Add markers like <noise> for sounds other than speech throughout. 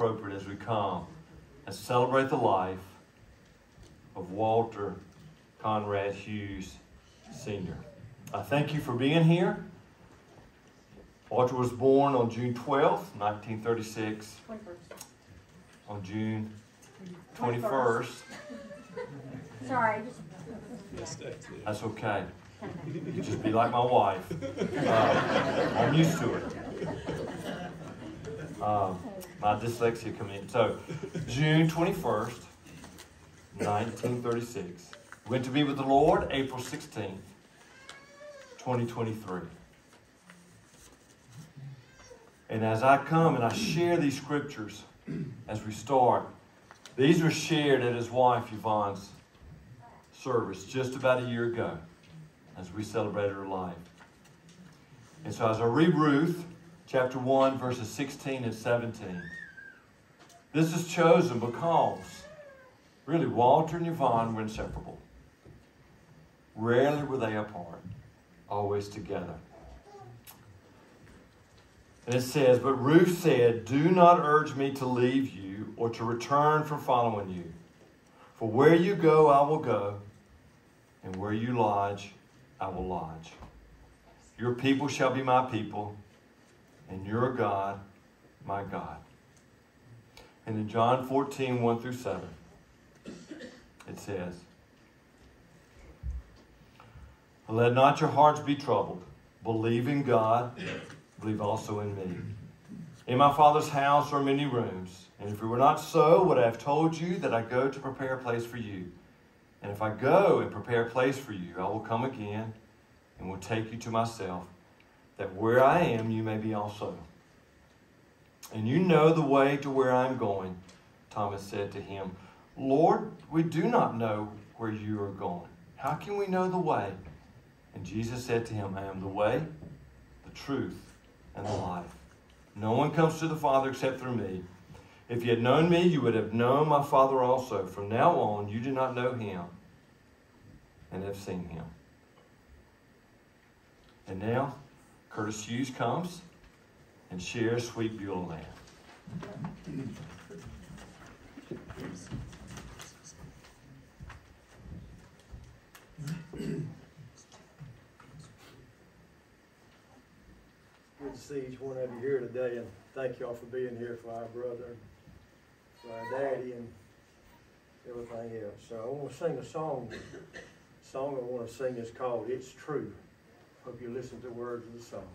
appropriate as we come and celebrate the life of Walter Conrad Hughes Sr. I thank you for being here. Walter was born on June 12th, 1936. 21st. On June 21st. <laughs> Sorry. That's okay. You just be like my wife. Uh, I'm used to it. Uh, my dyslexia coming in. So, June 21st, 1936. Went to be with the Lord April 16th, 2023. And as I come and I share these scriptures as we start, these were shared at his wife Yvonne's service just about a year ago as we celebrated her life. And so as I read Ruth, chapter 1, verses 16 and 17, this is chosen because really Walter and Yvonne were inseparable. Rarely were they apart, always together. And it says, But Ruth said, Do not urge me to leave you or to return from following you. For where you go, I will go, and where you lodge, I will lodge. Your people shall be my people, and your God, my God. And in John 14, 1 through 7, it says, Let not your hearts be troubled. Believe in God, believe also in me. In my Father's house are many rooms, and if it were not so, would I have told you that I go to prepare a place for you? And if I go and prepare a place for you, I will come again and will take you to myself, that where I am, you may be also. And you know the way to where I am going. Thomas said to him, Lord, we do not know where you are going. How can we know the way? And Jesus said to him, I am the way, the truth, and the life. No one comes to the Father except through me. If you had known me, you would have known my Father also. From now on, you do not know him and have seen him. And now, Curtis Hughes comes and shares Sweet Beulah Land. Good to see each one of you here today, and thank y'all for being here for our brother, for our daddy, and everything else. So I want to sing a song. The song I want to sing is called "It's True." Hope you listen to words of the song.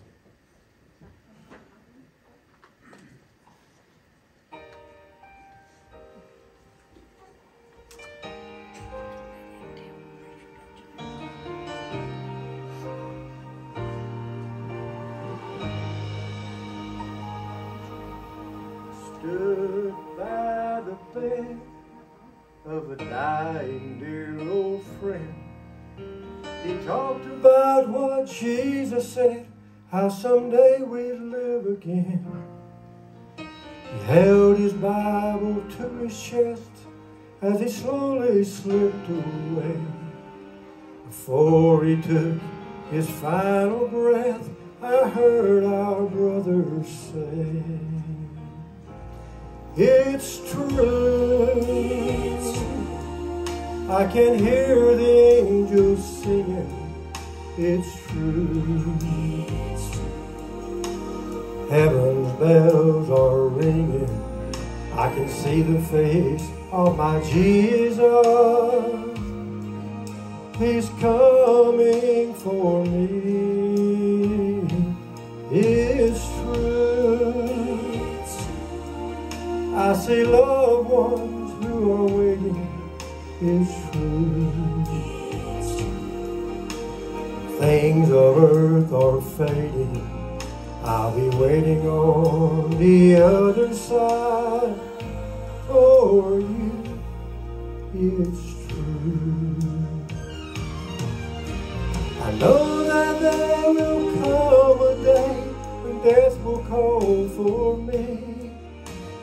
Jesus said, how someday we'd live again. He held his Bible to his chest as he slowly slipped away. Before he took his final breath, I heard our brother say, It's true. I can hear the angels singing. It's true. Heaven's bells are ringing. I can see the face of my Jesus. He's coming for me. It's true. I see loved ones who are waiting It's true. Things of earth are fading. I'll be waiting on the other side for you. It's true. I know that there will come a day when death will call for me.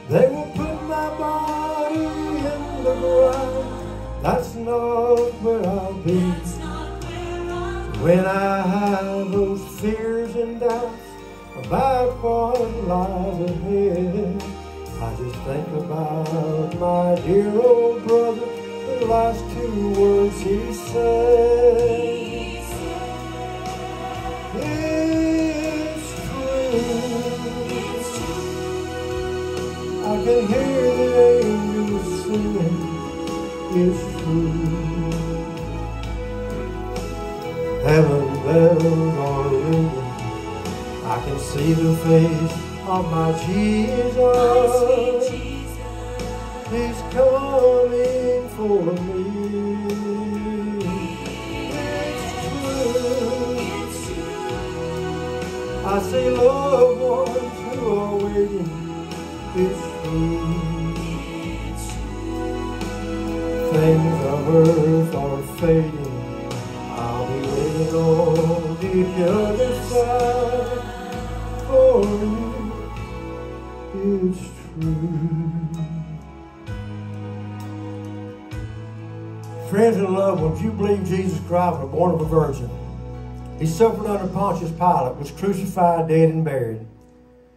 They will put my body in the ground. That's not where I'll be. When I have those fears and doubts about what lies ahead, I just think about my dear old brother, the last two words he said. It's true. I can hear the angels singing. It's true. Heaven bells are ringing. I can see the face of my Jesus. He's coming for me. It's true. I see loved ones who are waiting. It's true. Things of earth are fading. It's true. Friends and loved ones, you believe Jesus Christ was born of a virgin. He suffered under Pontius Pilate, was crucified, dead, and buried.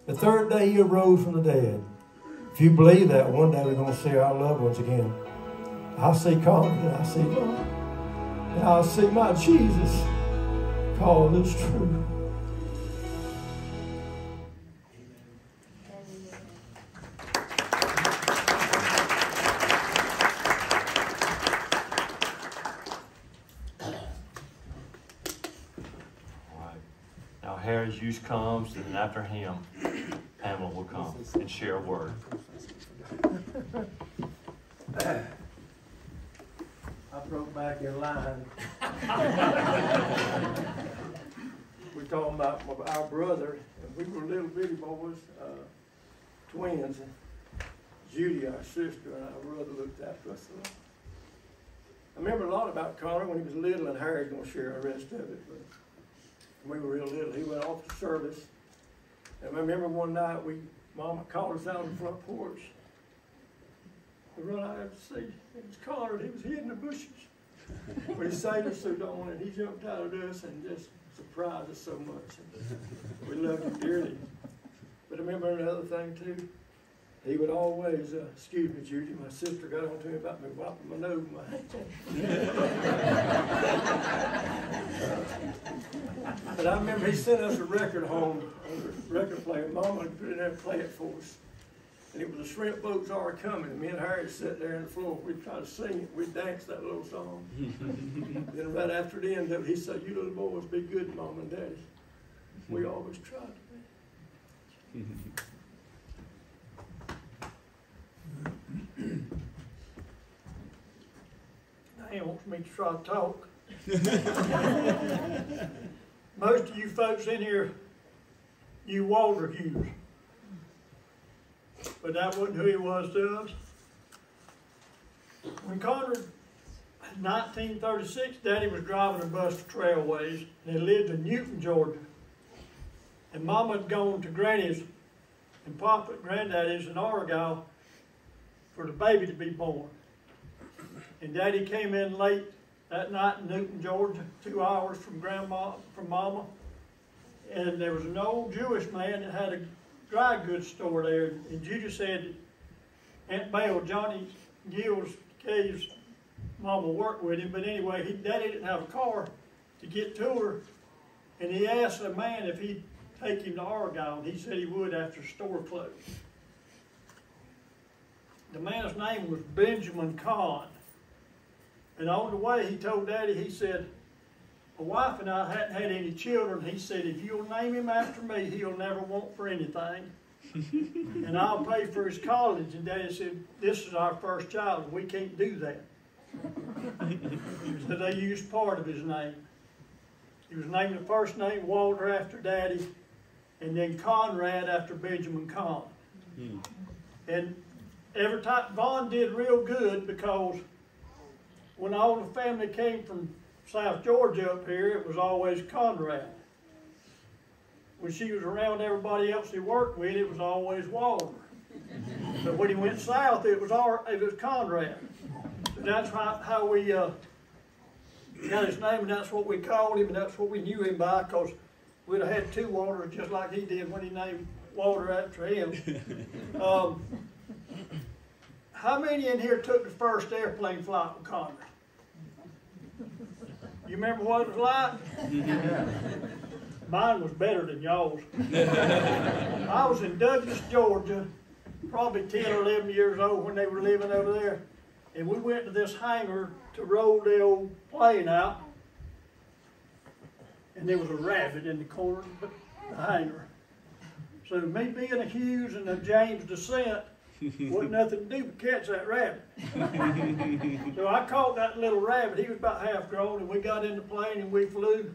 The third day he arose from the dead. If you believe that, one day we're going to see our loved ones again. I see Connie and I see Mom. And I see my Jesus. Call this true. All right. Now, Harry Hughes comes, and then after him, Pamela will come and share a word. I broke back in line. <laughs> We're talking about our brother, and we were little bitty boys, uh, twins. Judy, our sister, and our brother looked after us a lot. I remember a lot about Connor when he was little, and Harry's gonna share the rest of it, but when we were real little, he went off to service. And I remember one night, we, Mama called us out on the front porch. We run out there to see, it was Connor, he was hid in the bushes. But he saved us suit on, and he jumped out at us and just surprised us so much. We loved him dearly. But I remember another thing too, he would always, uh, excuse me, Judy, my sister got on to me about me wiping my nose my. But I remember he sent us a record home, the record player, Mama would put it in there and play it for us. And it was the shrimp boats are coming, and me and Harry sat there on the floor, we'd try to sing it, we'd dance that little song. <laughs> Then right after the end of it, he said, you little boys be good, mom and daddy. We always tried to be. Now he wants me to try to talk. <laughs> Most of you folks in here, you Walter Hughes. But that wasn't who he was to us. When Conrad, 1936, Daddy was driving a bus to Trailways, and they lived in Newton, Georgia. And Mama had gone to Granny's and Papa at Granddaddy's in Argyle for the baby to be born. And Daddy came in late that night in Newton, Georgia, two hours from Grandma, from Mama. And there was an old Jewish man that had a dry goods store there. And Judy said Aunt Belle, Johnny Gill's Kay's mama worked with him. But anyway, he, Daddy didn't have a car to get to her. And he asked the man if he'd take him to Argyle. And he said he would after store closed. The man's name was Benjamin Kahn. And on the way, he told Daddy, he said, my wife and I hadn't had any children. He said, if you'll name him after me, he'll never want for anything. <laughs> and I'll pay for his college. And Daddy said, this is our first child. We can't do that. so they used part of his name. He was named the first name Walter after Daddy, and then Conrad after Benjamin Kahn. Hmm. And every time Vaughn did real good because when all the family came from South Georgia up here, it was always Conrad. When she was around everybody else he worked with, it was always Walter. But when he went south, it was our, it was Conrad. So that's how, how we uh, got his name, and that's what we called him, and that's what we knew him by, because we'd have had two Walters just like he did when he named Walter after him. <laughs> Um, how many in here took the first airplane flight with Connor? You remember what it was like? <laughs> Mine was better than y'all's. <laughs> I was in Douglas, Georgia, probably 10 or 11 years old when they were living over there. And we went to this hangar to roll the old plane out. And there was a rabbit in the corner of the hangar. So me being a Hughes and a James descent, <laughs> wasn't nothing to do but catch that rabbit. <laughs> so I caught that little rabbit. He was about half grown, and we got in the plane and we flew.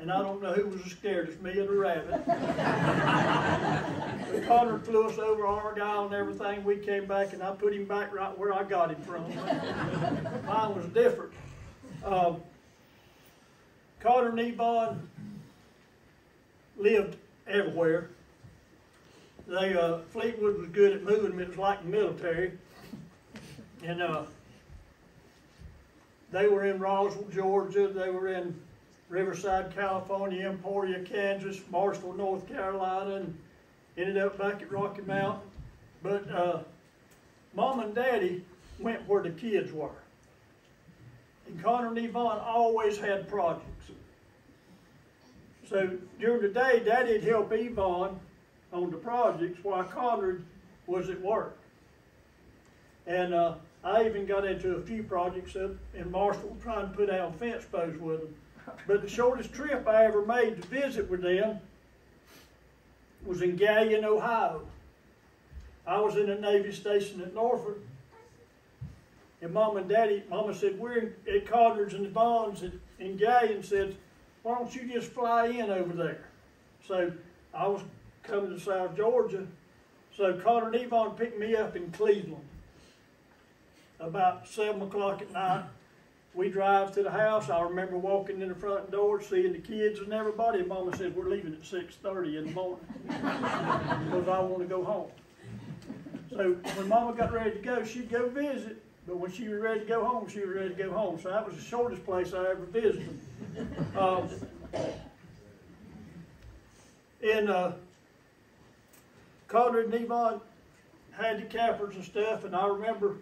And I don't know who was the scaredest, me or the rabbit. <laughs> but Connor flew us over Argyle and everything. We came back, and I put him back right where I got him from. Mine was different. Um, Connor and lived everywhere. They uh, Fleetwood was good at moving them. It was like the military, and uh, they were in Roswell, Georgia. They were in Riverside, California, Emporia, Kansas, Marshall, North Carolina, and ended up back at Rocky Mountain. But uh, mom and daddy went where the kids were. And Connor and Yvonne always had projects. So during the day, daddy'd help Yvonne on the projects while Connor was at work. And uh, I even got into a few projects up in Marshall trying to put out fence posts with them. But the shortest trip I ever made to visit with them was in Galion, Ohio. I was in a Navy station at Norfolk. And mom and daddy, mama said, we're at Codridge and the Bonds at, in Galion, said, why don't you just fly in over there? So I was coming to South Georgia. So Carter and Yvonne picked me up in Cleveland. About seven o'clock at night, we drive to the house. I remember walking in the front door, seeing the kids and everybody. And Mama said, "We're leaving at six thirty in the morning <laughs> because I want to go home." So when Mama got ready to go, she'd go visit. But when she was ready to go home, she was ready to go home. So that was the shortest place I ever visited. Um, in uh, Conrad and Yvonne handicappers and stuff, and I remember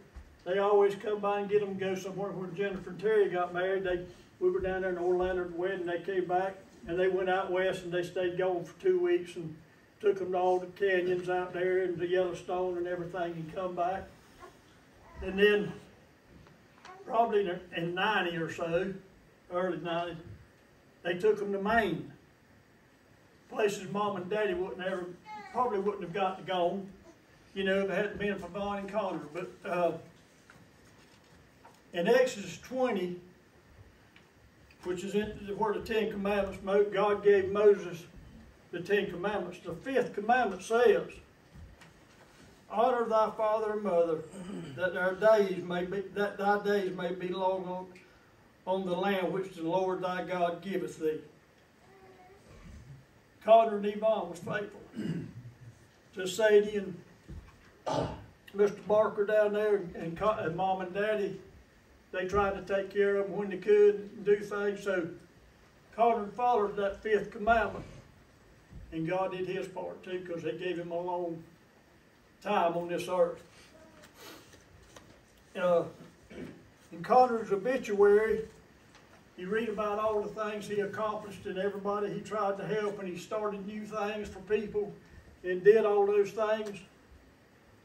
they always come by and get them to go somewhere. When Jennifer and Terry got married, they we were down there in Orlando at the wedding. They came back and they went out west and they stayed gone for two weeks and took them to all the canyons out there and the Yellowstone and everything and come back. And then probably in, in 90 or so, early 90s, they took them to Maine. Places mom and daddy wouldn't ever, probably wouldn't have got to go, you know, if it hadn't been for Vaughn and Connor. But uh, in Exodus 20, which is in, where the Ten Commandments, God gave Moses the Ten Commandments. The fifth commandment says, Honor thy father and mother, that their days may be that thy days may be long on, on the land which the Lord thy God giveth thee. Connor and Yvonne was faithful. To Sadie and Mr. Barker down there and, and mom and daddy, they tried to take care of them when they could and do things. So Connor followed that fifth commandment. And God did his part too because he gave him a long time on this earth. Uh, in Connor's obituary, you read about all the things he accomplished and everybody he tried to help, and he started new things for people and did all those things.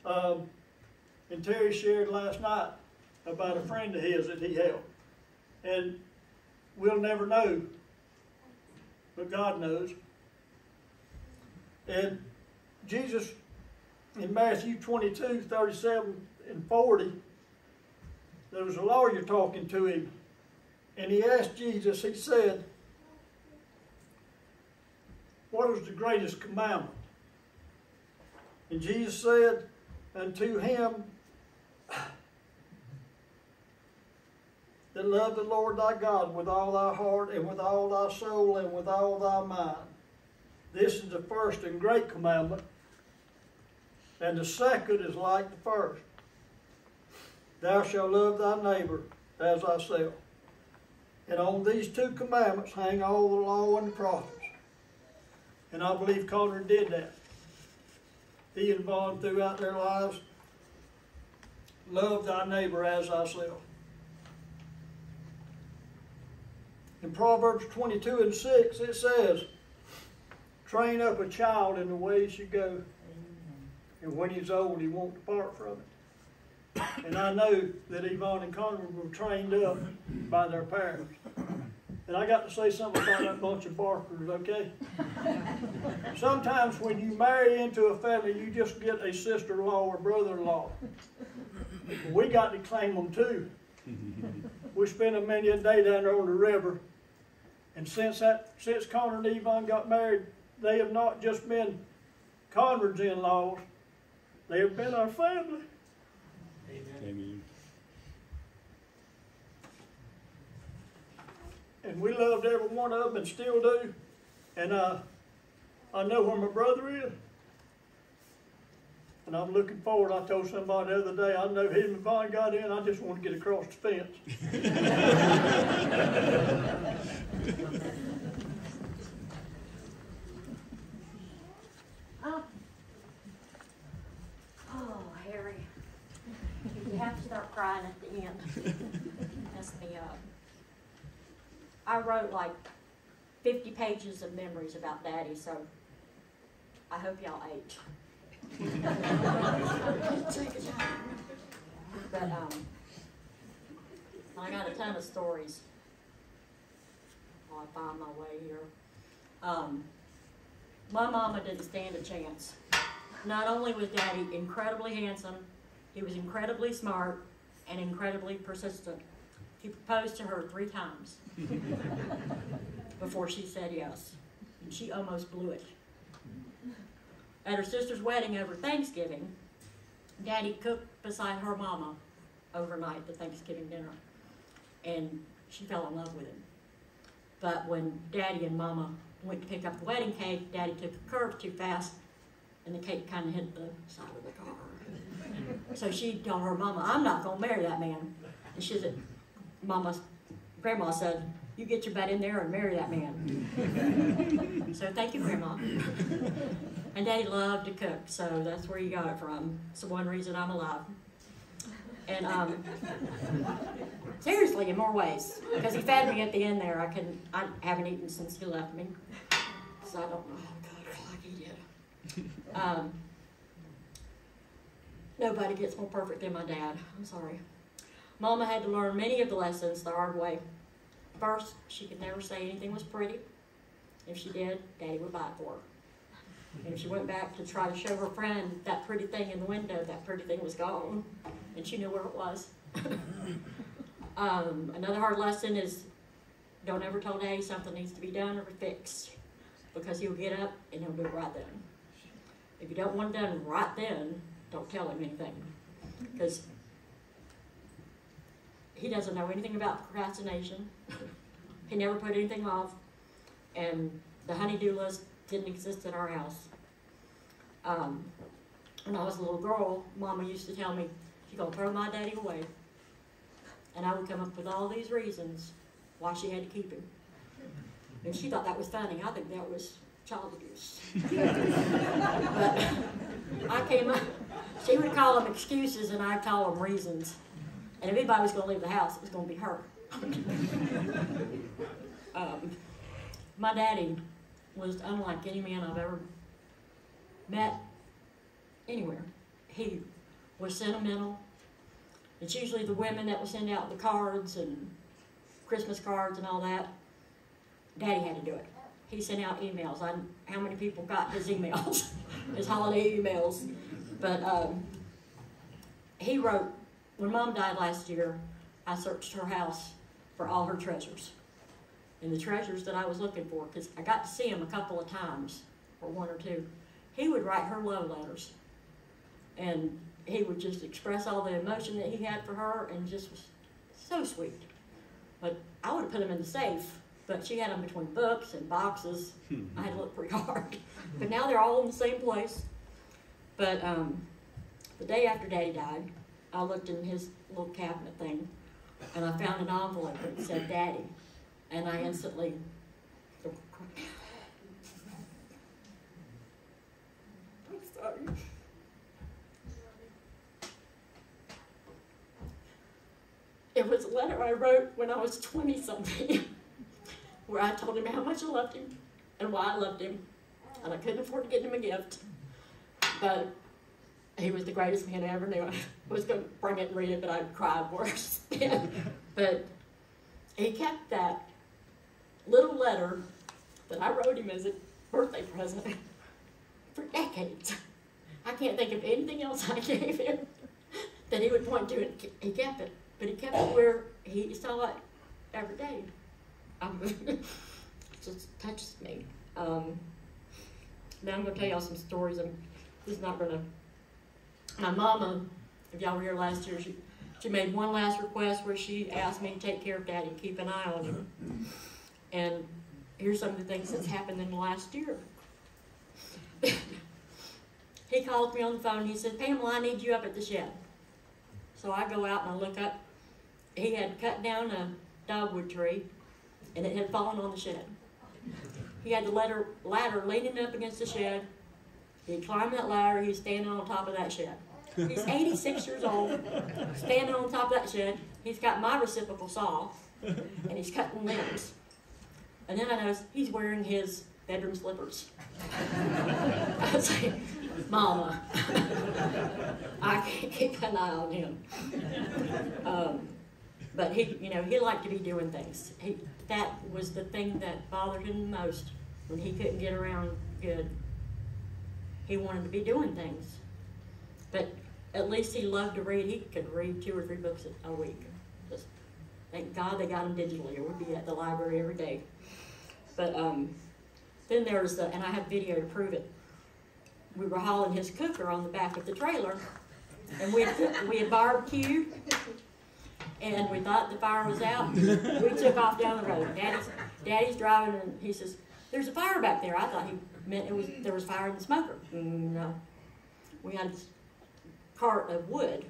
Um, and Terry shared last night about a friend of his that he helped. And we'll never know, but God knows. And Jesus in Matthew 22, 37 and 40, there was a lawyer talking to him, and he asked Jesus, he said, What is the greatest commandment? And Jesus said unto him, That love the Lord thy God with all thy heart and with all thy soul and with all thy mind. This is the first and great commandment. And the second is like the first. Thou shalt love thy neighbor as thyself. And on these two commandments hang all the law and the prophets. And I believe Connor did that. He Vaughn throughout their lives love thy neighbor as thyself. In Proverbs 22 and 6, it says, Train up a child in the way he should go, and when he's old, he won't depart from it. And I know that Yvonne and Conrad were trained up by their parents. And I got to say something about that bunch of barkers, okay? Sometimes when you marry into a family, you just get a sister-in-law or brother-in-law. We got to claim them too. We spent a many a day down there on the river. And since that, since Connor and Yvonne got married, they have not just been Conrad's in-laws, they have been our family. Amen. And we loved every one of them and still do. And uh, I know where my brother is. And I'm looking forward. I told somebody the other day, I know him and Vaughn got in. I just want to get across the fence. <laughs> Oh. Oh, Harry. You have to start crying at the end. Mess me up. I wrote like fifty pages of memories about Daddy, so I hope y'all ate. But, um, I got a ton of stories. While I find my way here. Um, my mama didn't stand a chance. Not only was daddy incredibly handsome, he was incredibly smart and incredibly persistent. He proposed to her three times before she said yes, and she almost blew it. At her sister's wedding over Thanksgiving, daddy cooked beside her mama overnight the Thanksgiving dinner, and she fell in love with him. But when daddy and mama went to pick up the wedding cake, daddy took a curve too fast, and the cake kind of hit the side of the car. So she told her mama, I'm not gonna marry that man. And she said, mama, grandma said, you get your butt in there and marry that man. <laughs> So thank you, grandma. And daddy loved to cook, so that's where he got it from. It's the one reason I'm alive. And, um, seriously, in more ways, because he fed me at the end there. I couldn't, I haven't eaten since he left me. So I don't know, oh God, like he did. Um, nobody gets more perfect than my dad. I'm sorry. Mama had to learn many of the lessons the hard way. First, she could never say anything was pretty. If she did, Daddy would buy it for her. And she went back to try to show her friend that pretty thing in the window, that pretty thing was gone, and she knew where it was. <coughs> um, another hard lesson is don't ever tell Daddy something needs to be done or fixed, because he'll get up and he'll do it right then. If you don't want it done right then, don't tell him anything, because he doesn't know anything about procrastination. he never put anything off, and the honeydew list didn't exist in our house. Um, when I was a little girl, Mama used to tell me, "She's gonna throw my daddy away," and I would come up with all these reasons why she had to keep him. And she thought that was funny. I think that was child abuse. <laughs> but I came up. She would call them excuses, and I'd call them reasons. And if anybody was going to leave the house, it was going to be her. <laughs> um, my daddy was unlike any man I've ever met anywhere. He was sentimental. It's usually the women that will send out the cards and Christmas cards and all that. Daddy had to do it. He sent out emails. I how many people got his emails, <laughs> his holiday emails. But um, he wrote when Mom died last year. I searched her house for all her treasures and the treasures that I was looking for, because I got to see him a couple of times, or one or two, he would write her love letters. And he would just express all the emotion that he had for her, and just was so sweet. But I would have put them in the safe, but she had them between books and boxes. I had to look pretty <laughs> hard. But now they're all in the same place. But um, the day after Daddy died, I looked in his little cabinet thing, and I found an envelope that said Daddy and I instantly. I'm sorry. it was a letter I wrote when I was 20 something, <laughs> where I told him how much I loved him and why I loved him. And I couldn't afford to get him a gift. But he was the greatest man I ever knew. <laughs> I was going to bring it and read it, but I'd cry worse. <laughs> but he kept that little letter that I wrote him as a birthday present <laughs> for decades. I can't think of anything else I gave him that he would point to, and he kept it. But he kept it where he saw it every day. Um, it just touches me. Um, now I'm going to tell y'all some stories. I'm just not going to. My mama, if y'all were here last year, she, she made one last request where she asked me to take care of Daddy and keep an eye on him. And here's some of the things that's happened in the last year. he called me on the phone. He said, Pamela, I need you up at the shed. So I go out and I look up. He had cut down a dogwood tree, and it had fallen on the shed. He had the ladder, ladder leaning up against the shed. He climbed that ladder. He was standing on top of that shed. He's 86 years old, standing on top of that shed. He's got my reciprocal saw, and he's cutting limbs. And then I noticed he's wearing his bedroom slippers. <laughs> I was like, Mama, I can't keep an eye on him. Um, but he, you know, he liked to be doing things. He, that was the thing that bothered him most when he couldn't get around good. He wanted to be doing things. But at least he loved to read. He could read two or three books a week. Just thank God they got him digitally, or we'd be at the library every day. But um, then there's the, and I have video to prove it. We were hauling his cooker on the back of the trailer, and we we had barbecued, and we thought the fire was out. We took off down the road. Daddy's, Daddy's driving, and he says, "There's a fire back there." I thought he meant it was there was fire in the smoker. Mm, no, we had cart of wood,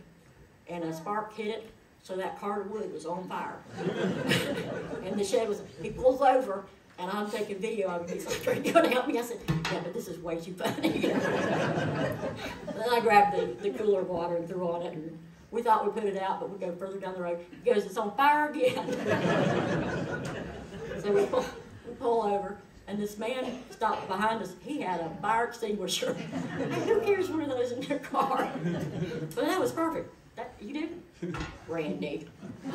and a spark hit it, so that cart of wood was on fire. <laughs> and the shed was. He pulls over, and I'm taking video of him. He's like trying to help me. I said, "Yeah, but this is way too funny." <laughs> then I grabbed the, the cooler of water and threw on it, and we thought we put it out, but we go further down the road. He goes, "It's on fire again." <laughs> so we pull, we pull over, and this man stopped behind us. He had a fire extinguisher. <laughs> Who carries one of those in their car? <laughs> but that was perfect. That, you did, Randy. <laughs>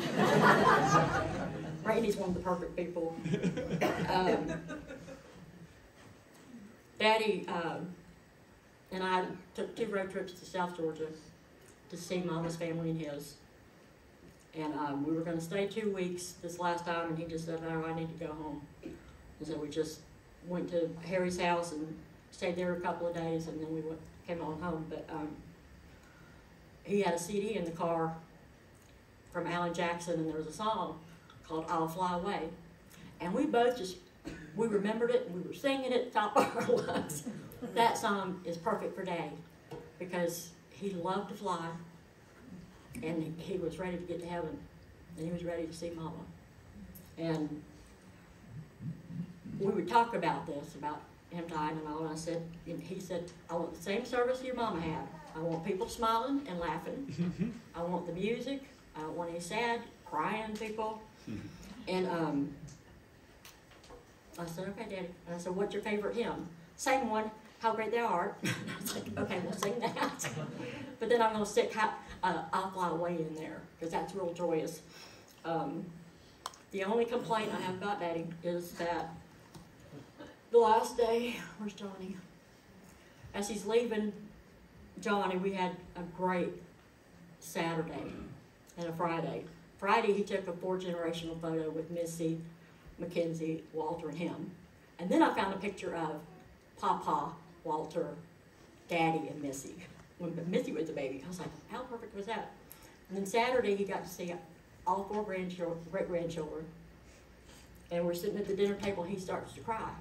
Randy's one of the perfect people. Um, Daddy um, and I took two road trips to South Georgia to see Mama's family and his. And um, we were going to stay two weeks this last time, and he just said, "No, I need to go home." And so we just went to Harry's house and stayed there a couple of days, and then we went, came on home. But um, he had a CD in the car from Alan Jackson, and there was a song called "I'll Fly Away," and we both just we remembered it, and we were singing it top <laughs> of our lungs. that song is perfect for Dad because he loved to fly, and he was ready to get to heaven, and he was ready to see Mama, and we would talk about this about him dying and all. And I said, and he said, I want the same service your mama had. I want people smiling and laughing. I want the music. I don't want any sad, crying people. <laughs> And um, I said, okay, Daddy. And I said, what's your favorite hymn? Same one, How Great Thou Art. <laughs> I was like, okay, we'll sing that. <laughs> but then I'm going to stick how, uh, I'll Fly Away in there because that's real joyous. Um, the only complaint I have about Daddy is that the last day, where's Johnny? As he's leaving Johnny, we had a great Saturday and a Friday. Friday, he took a four generational photo with Missy, Mackenzie, Walter, and him. And then I found a picture of Papa, Walter, Daddy, and Missy when Missy was a baby. I was like, how perfect was that? And then Saturday, he got to see all four grandchildren, great grandchildren. And we're sitting at the dinner table, he starts to cry.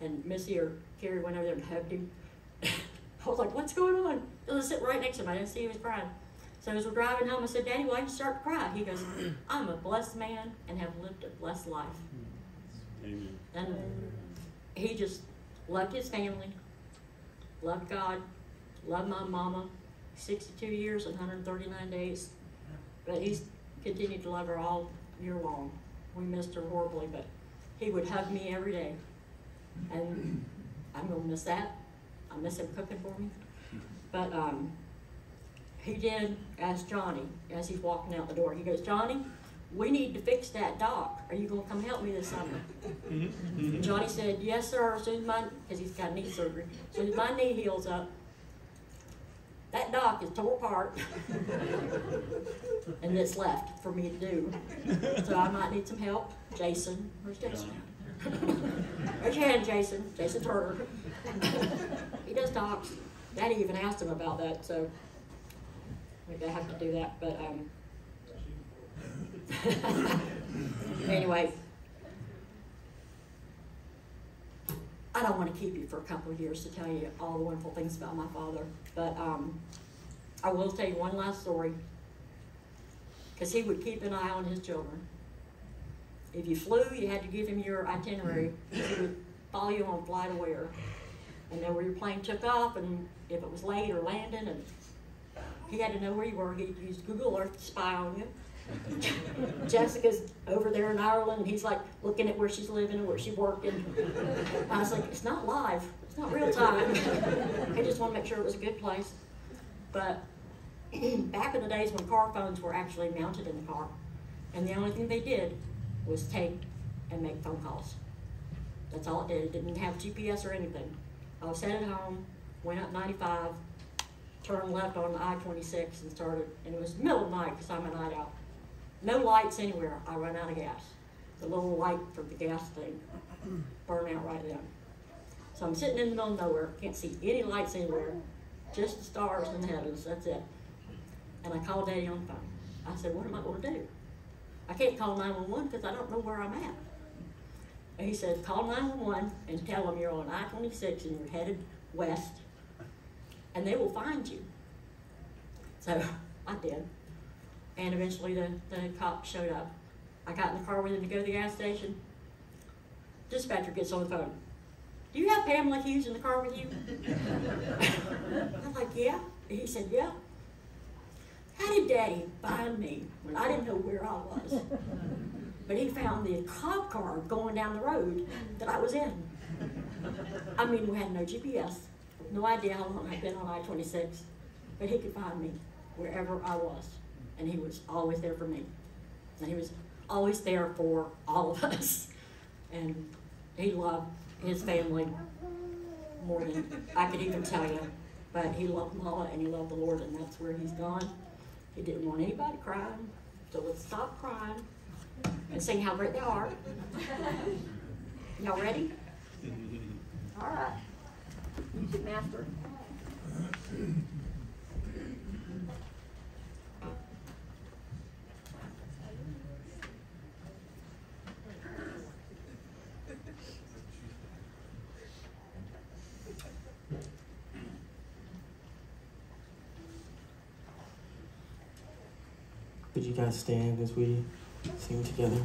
And Missy or Carrie went over there and hugged him. <laughs> I was like, what's going on? I was sitting right next to him. I didn't see he was crying. So as we're driving home, I said, Daddy, why'd you start to cry? He goes, <clears throat> I'm a blessed man and have lived a blessed life. Amen. And he just loved his family, loved God, loved my mama, 62 years and 139 days. But he's continued to love her all year long. We missed her horribly, but he would hug me every day. And I'm gonna miss that. I miss him cooking for me. But, um, he did ask Johnny, as he's walking out the door, he goes, Johnny, we need to fix that dock. Are you gonna come help me this summer? And Johnny said, yes, sir, as soon as my, cause he's got knee surgery, as soon as my knee heals up, that dock is tore apart. and it's left for me to do. So I might need some help. Jason, where's Jason? Raise your hand, Jason. Jason Turner. <laughs> he does docks. Daddy even asked him about that, so maybe I have to do that. But um, <laughs> anyway, I don't want to keep you for a couple of years to tell you all the wonderful things about my father, but um, I will tell you one last story. Because he would keep an eye on his children. If you flew, you had to give him your itinerary. He would follow you on FlightAware. And then where your plane took off, and if it was late or landing, and he had to know where you were. He'd use Google Earth to spy on you. <laughs> Jessica's over there in Ireland, and he's like looking at where she's living and where she's working. I was like, it's not live, it's not real time. I just want to make sure it was a good place. But <clears throat> back in the days when car phones were actually mounted in the car, and the only thing they did was take and make phone calls. That's all it did. It didn't have GPS or anything. I was sat at home, went up 95, turned left on I-26 and started, and it was middle of night because I'm a night out. No lights anywhere. I run out of gas. The little light for the gas thing burned out right then. So I'm sitting in the middle of nowhere, can't see any lights anywhere, just the stars in the heavens, that's it. And I called Daddy on the phone. I said, what am I gonna do? I can't call 911 because I don't know where I'm at. And he said, call 911 and tell them you're on I-26 and you're headed west, and they will find you. So I did. And eventually the, the cop showed up. I got in the car with him to go to the gas station. Dispatcher gets on the phone. Do you have Pamela Hughes in the car with you? <laughs> I'm like, yeah. He said, yeah. How did Daddy find me when I didn't know where I was? But he found the cop car going down the road that I was in. I mean, we had no GPS, no idea how long I'd been on I-26, but he could find me wherever I was, and he was always there for me. And he was always there for all of us. And he loved his family more than I could even tell you. But he loved Mama and he loved the Lord, and that's where he's gone. He didn't want anybody crying, so let's stop crying and sing How Great Thou Art. Y'all ready? Mm-hmm. All right. Master. Could you guys stand as we sing together?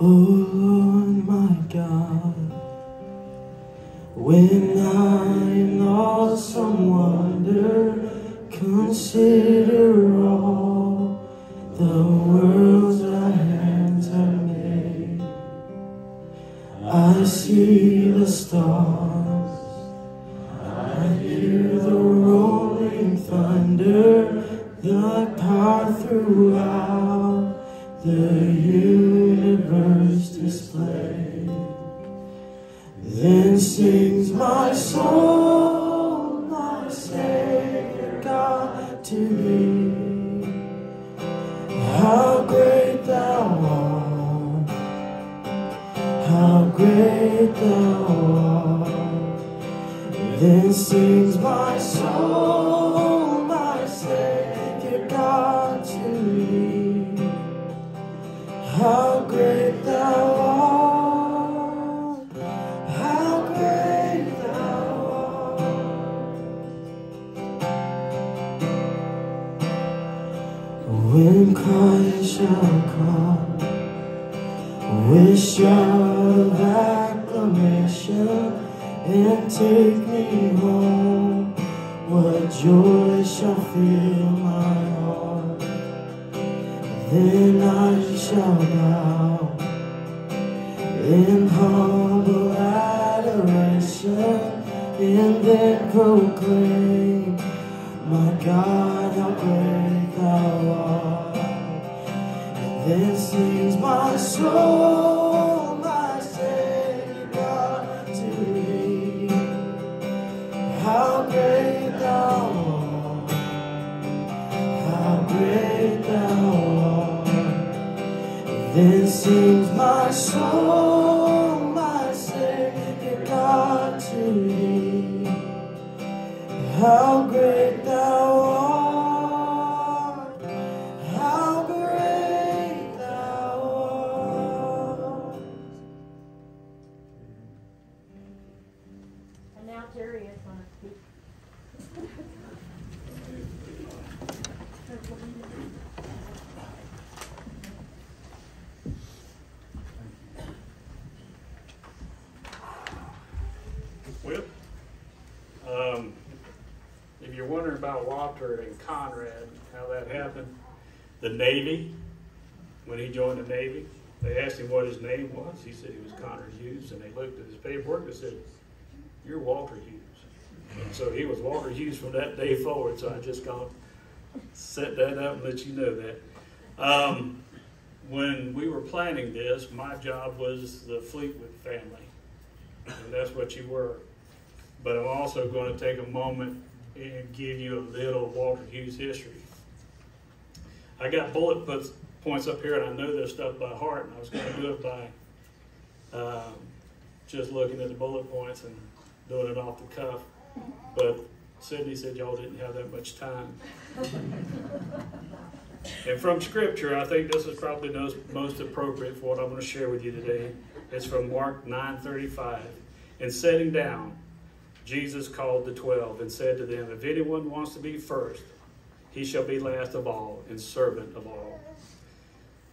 Oh Lord, my God, when My God, how great thou art. And then sings my soul, my Savior to thee. How great thou art, how great thou art. Then sings my soul, the Navy, when he joined the Navy, they asked him what his name was. He said he was Conrad Hughes, and they looked at his paperwork and said, "You're Walter Hughes." And so he was Walter Hughes from that day forward. So I just gonna set that up and let you know that. Um, when we were planning this, my job was the Fleetwood family, and that's what you were. But I'm also going to take a moment and give you a little Walter Hughes history. I got bullet puts, points up here, and I know this stuff by heart, and I was going to do it by um, just looking at the bullet points and doing it off the cuff. But Sydney said y'all didn't have that much time. And from Scripture, I think this is probably most- most appropriate for what I'm going to share with you today. It's from Mark 9:35. And sitting down, Jesus called the twelve and said to them, If anyone wants to be first, he shall be last of all and servant of all.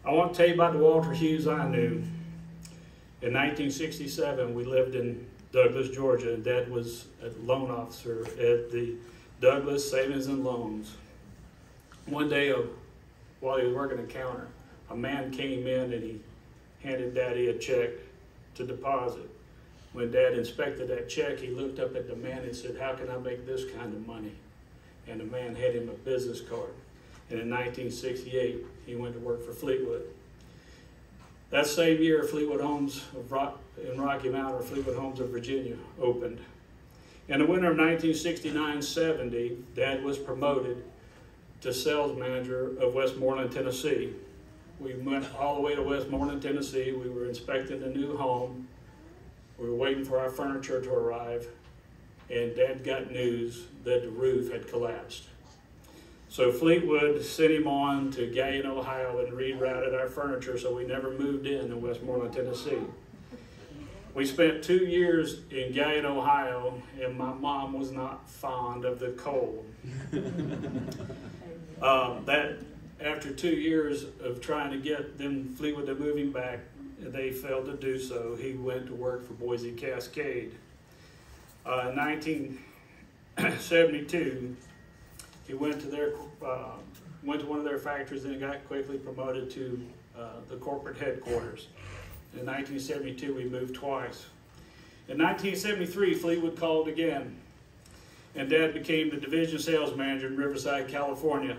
I want to tell you about the Walter Hughes I knew. In 1967, we lived in Douglas, Georgia, and Dad was a loan officer at the Douglas Savings and Loans. One day, uh, while he was working the counter, a man came in and he handed Daddy a check to deposit. When Dad inspected that check, he looked up at the man and said, How can I make this kind of money? And the man had him a business card. And in 1968, he went to work for Fleetwood. That same year, Fleetwood Homes of Rock, in Rocky Mount, or Fleetwood Homes of Virginia, opened. In the winter of 1969-70, Dad was promoted to sales manager of Westmoreland, Tennessee. We went all the way to Westmoreland, Tennessee. We were inspecting the new home. We were waiting for our furniture to arrive, and Dad got news that the roof had collapsed. So Fleetwood sent him on to Guyton, Ohio, and rerouted our furniture so we never moved in in Westmoreland, Tennessee. We spent two years in Guyton, Ohio, and my mom was not fond of the cold. <laughs> Um, that after two years of trying to get them Fleetwood to move him back, they failed to do so. He went to work for Boise Cascade. Uh, 19 <clears throat> 72, he went to their um, went to one of their factories and got quickly promoted to uh, the corporate headquarters. In 1972, we moved twice. In 1973, Fleetwood called again, and Dad became the division sales manager in Riverside, California.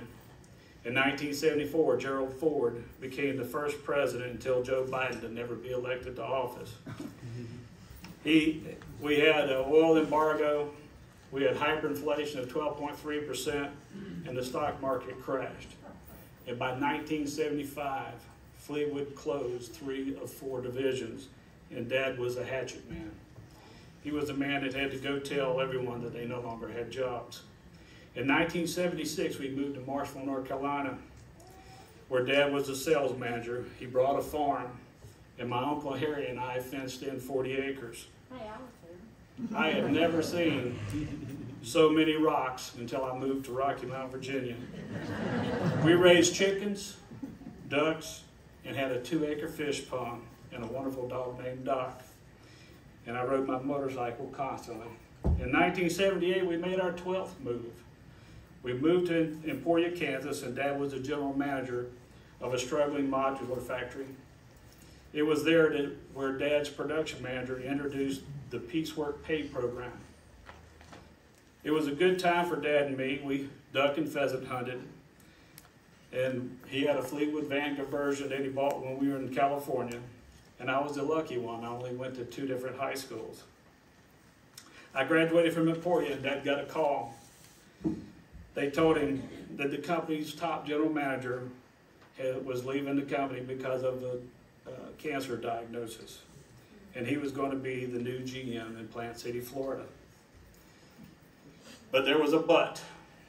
In 1974, Gerald Ford became the first president until Joe Biden to never be elected to office. <laughs> He, we had an oil embargo we had hyperinflation of 12.3%, and the stock market crashed. And by 1975, Fleetwood closed three of four divisions, and Dad was a hatchet man. He was a man that had to go tell everyone that they no longer had jobs. In 1976, we moved to Marshall, North Carolina, where Dad was a sales manager. He brought a farm, and my Uncle Harry and I fenced in 40 acres. Hey, I was there. I had never seen so many rocks until I moved to Rocky Mount, Virginia. We raised chickens, ducks, and had a two acre fish pond. and a wonderful dog named Doc. And I rode my motorcycle constantly. In 1978, we made our 12th move. We moved to Emporia, Kansas, and Dad was the general manager of a struggling modular factory. It was there that, where Dad's production manager introduced the Piecework Pay program. It was a good time for Dad and me. We duck and pheasant hunted. And he had a Fleetwood van conversion that he bought when we were in California. And I was the lucky one. I only went to two different high schools. I graduated from Emporia and Dad got a call. They told him that the company's top general manager was leaving the company because of the uh, cancer diagnosis. And he was going to be the new GM in Plant City, Florida. But there was a but,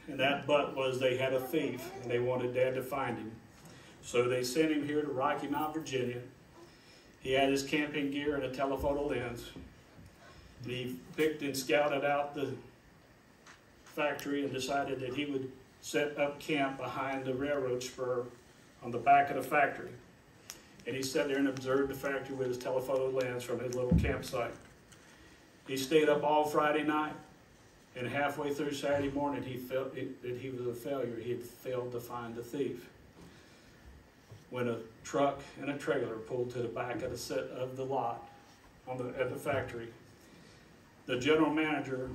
and that but was they had a thief and they wanted Dad to find him. So they sent him here to Rocky Mount, Virginia. He had his camping gear and a telephoto lens. And he picked and scouted out the factory and decided that he would set up camp behind the railroad spur on the back of the factory. And he sat there and observed the factory with his telephoto lens from his little campsite. He stayed up all Friday night, and halfway through Saturday morning, he felt that he was a failure. He had failed to find the thief. When a truck and a trailer pulled to the back of the set of the lot on the, at the factory, the general manager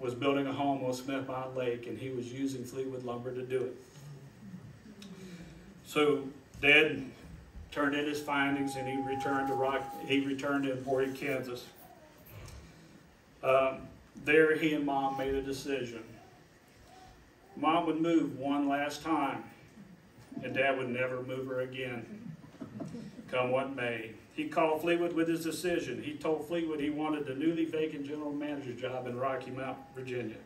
was building a home on Smith Mountain Lake, and he was using Fleetwood lumber to do it. So Dad turned in his findings, and he returned to Rock. He returned to Emporia, Kansas. Um, there, he and Mom made a decision. Mom would move one last time, and Dad would never move her again, come what may. He called Fleetwood with his decision. He told Fleetwood he wanted the newly vacant general manager job in Rocky Mount, Virginia.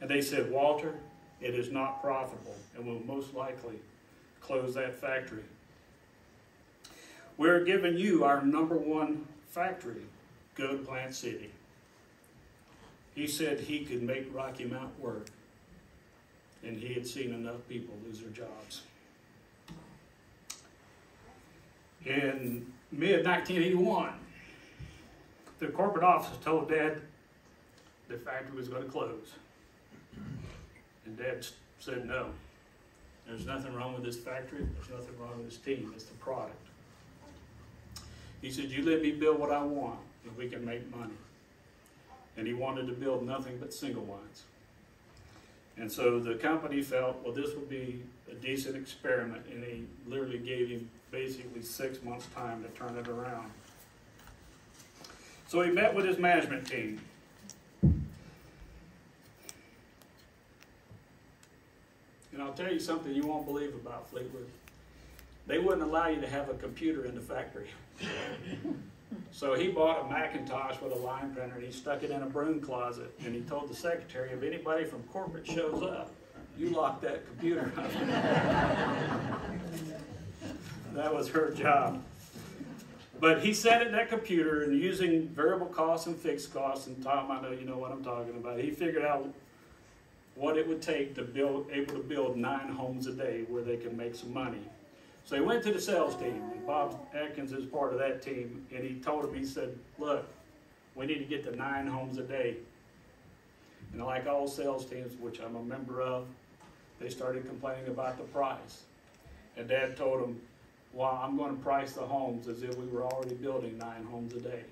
And they said, Walter, it is not profitable and will most likely close that factory. We're giving you our number one factory, go to Plant City. He said he could make Rocky Mount work, and he had seen enough people lose their jobs. In mid 1981, the corporate office told Dad the factory was going to close. And Dad said, No, there's nothing wrong with this factory, there's nothing wrong with this team, it's the product. He said, You let me build what I want, and we can make money. And he wanted to build nothing but single lines. And so the company felt, well, this would be a decent experiment, and he literally gave him basically six months' time to turn it around. So he met with his management team. And I'll tell you something you won't believe about Fleetwood. They wouldn't allow you to have a computer in the factory. So he bought a Macintosh with a line printer and he stuck it in a broom closet and he told the secretary, if anybody from corporate shows up, you lock that computer up. <laughs> that was her job. But he sat at that computer and using variable costs and fixed costs, and Tom, I know you know what I'm talking about. He figured out what it would take to build, able to build nine homes a day where they can make some money. So he went to the sales team, and Bob Atkins is part of that team, and he told him, he said, look, we need to get to nine homes a day. And like all sales teams, which I'm a member of, they started complaining about the price. And Dad told him, well, I'm going to price the homes as if we were already building nine homes a day.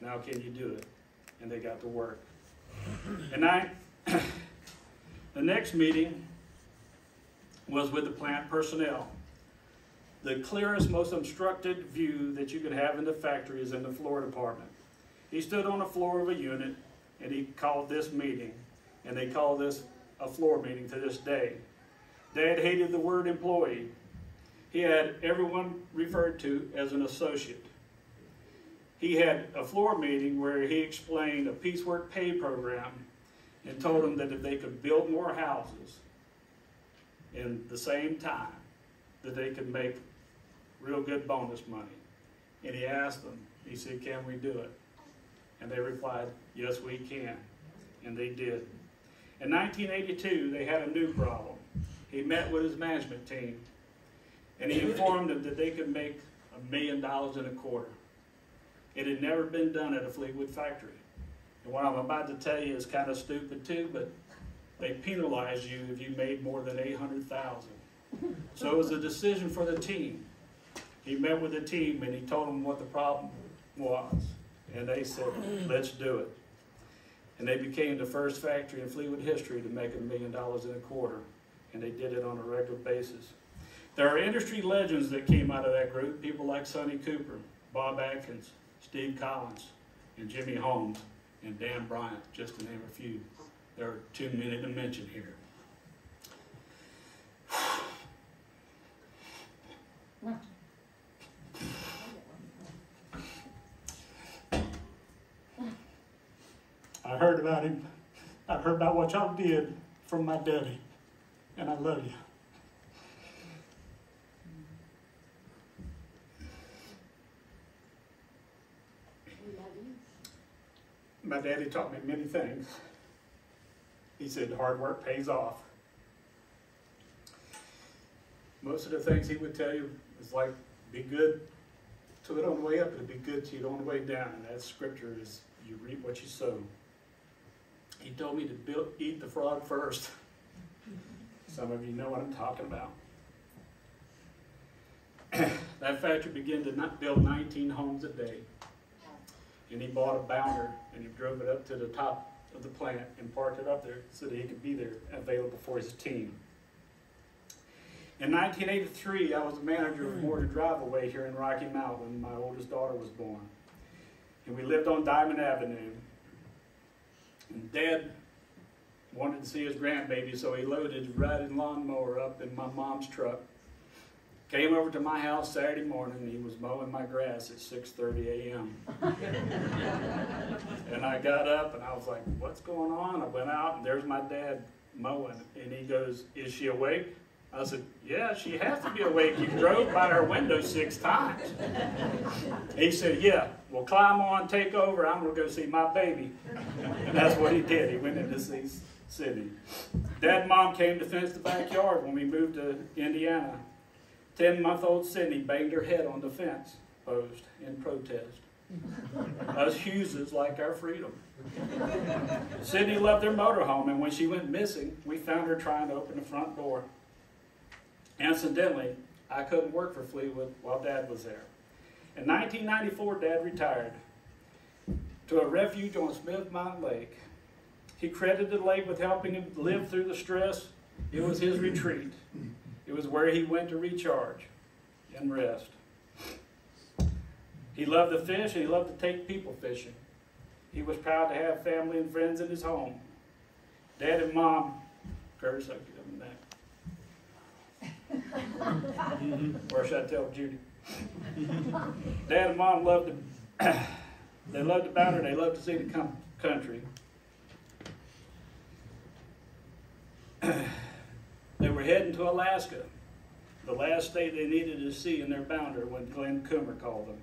Now can you do it? And they got to work. And I, <clears throat> the next meeting was with the plant personnel. The clearest, most obstructed view that you could have in the factory is in the floor department. He stood on the floor of a unit and he called this meeting, and they call this a floor meeting to this day. Dad hated the word employee. He had everyone referred to as an associate. He had a floor meeting where he explained a piecework pay program and told them that if they could build more houses in the same time, that they could make real good bonus money. And he asked them, he said, Can we do it? And they replied, Yes, we can. And they did. In 1982, they had a new problem. He met with his management team and he informed them that they could make a million dollars in a quarter It had never been done at a Fleetwood factory. And what I'm about to tell you is kind of stupid too, but they penalized you if you made more than 800,000. So it was a decision for the team. He met with the team and he told them what the problem was. And they said, let's do it. And they became the first factory in Fleetwood history to make a million dollars in a quarter. And they did it on a regular basis. There are industry legends that came out of that group, people like Sonny Cooper, Bob Atkins, Steve Collins, and Jimmy Holmes, and Dan Bryant, just to name a few. There are too many to mention here. I heard about him. I heard about what y'all did from my daddy, and I love you. My daddy taught me many things. He said hard work pays off. Most of the things he would tell you is like, be good to it on the way up and be good to it on the way down. And that scripture is, you reap what you sow. He told me to build, eat the frog first. Some of you know what I'm talking about. <clears throat> that factory began to not build 19 homes a day. And he bought a bounder and he drove it up to the top of the plant and parked it up there so that he could be there available for his team. In 1983, I was the manager of Morgan Drive Away here in Rocky Mount when my oldest daughter was born. And we lived on Diamond Avenue. And Dad wanted to see his grandbaby, so he loaded his riding lawnmower up in my mom's truck. Came over to my house Saturday morning. He was mowing my grass at 6:30 a.m. <laughs> and I got up and I was like, "What's going on?" I went out and there's my dad mowing, and he goes, "Is she awake?" I said, "Yeah, she has to be awake. You drove by her window six times." He said, "Yeah, well, climb on, take over. I'm gonna go see my baby." And that's what he did. He went in to see Sydney. Dad and mom came to fence the backyard when we moved to Indiana. Ten-month-old Sydney banged her head on the fence post in protest. Us Hugheses like our freedom. Sydney loved their motorhome, and when she went missing, we found her trying to open the front door. Incidentally, I couldn't work for Fleetwood while Dad was there. In 1994, Dad retired to a refuge on Smith Mountain Lake. He credited the lake with helping him live through the stress. It was his retreat. It was where he went to recharge and rest. He loved to fish and he loved to take people fishing. He was proud to have family and friends in his home. Dad and mom, Curtis, I'll give him that. <laughs> or should I tell Judy? <laughs> Dad and mom loved to, <clears throat> they loved the bounder, they loved to see the country. <clears throat> they were heading to Alaska, the last state they needed to see in their bounder when Glenn Coomer called them.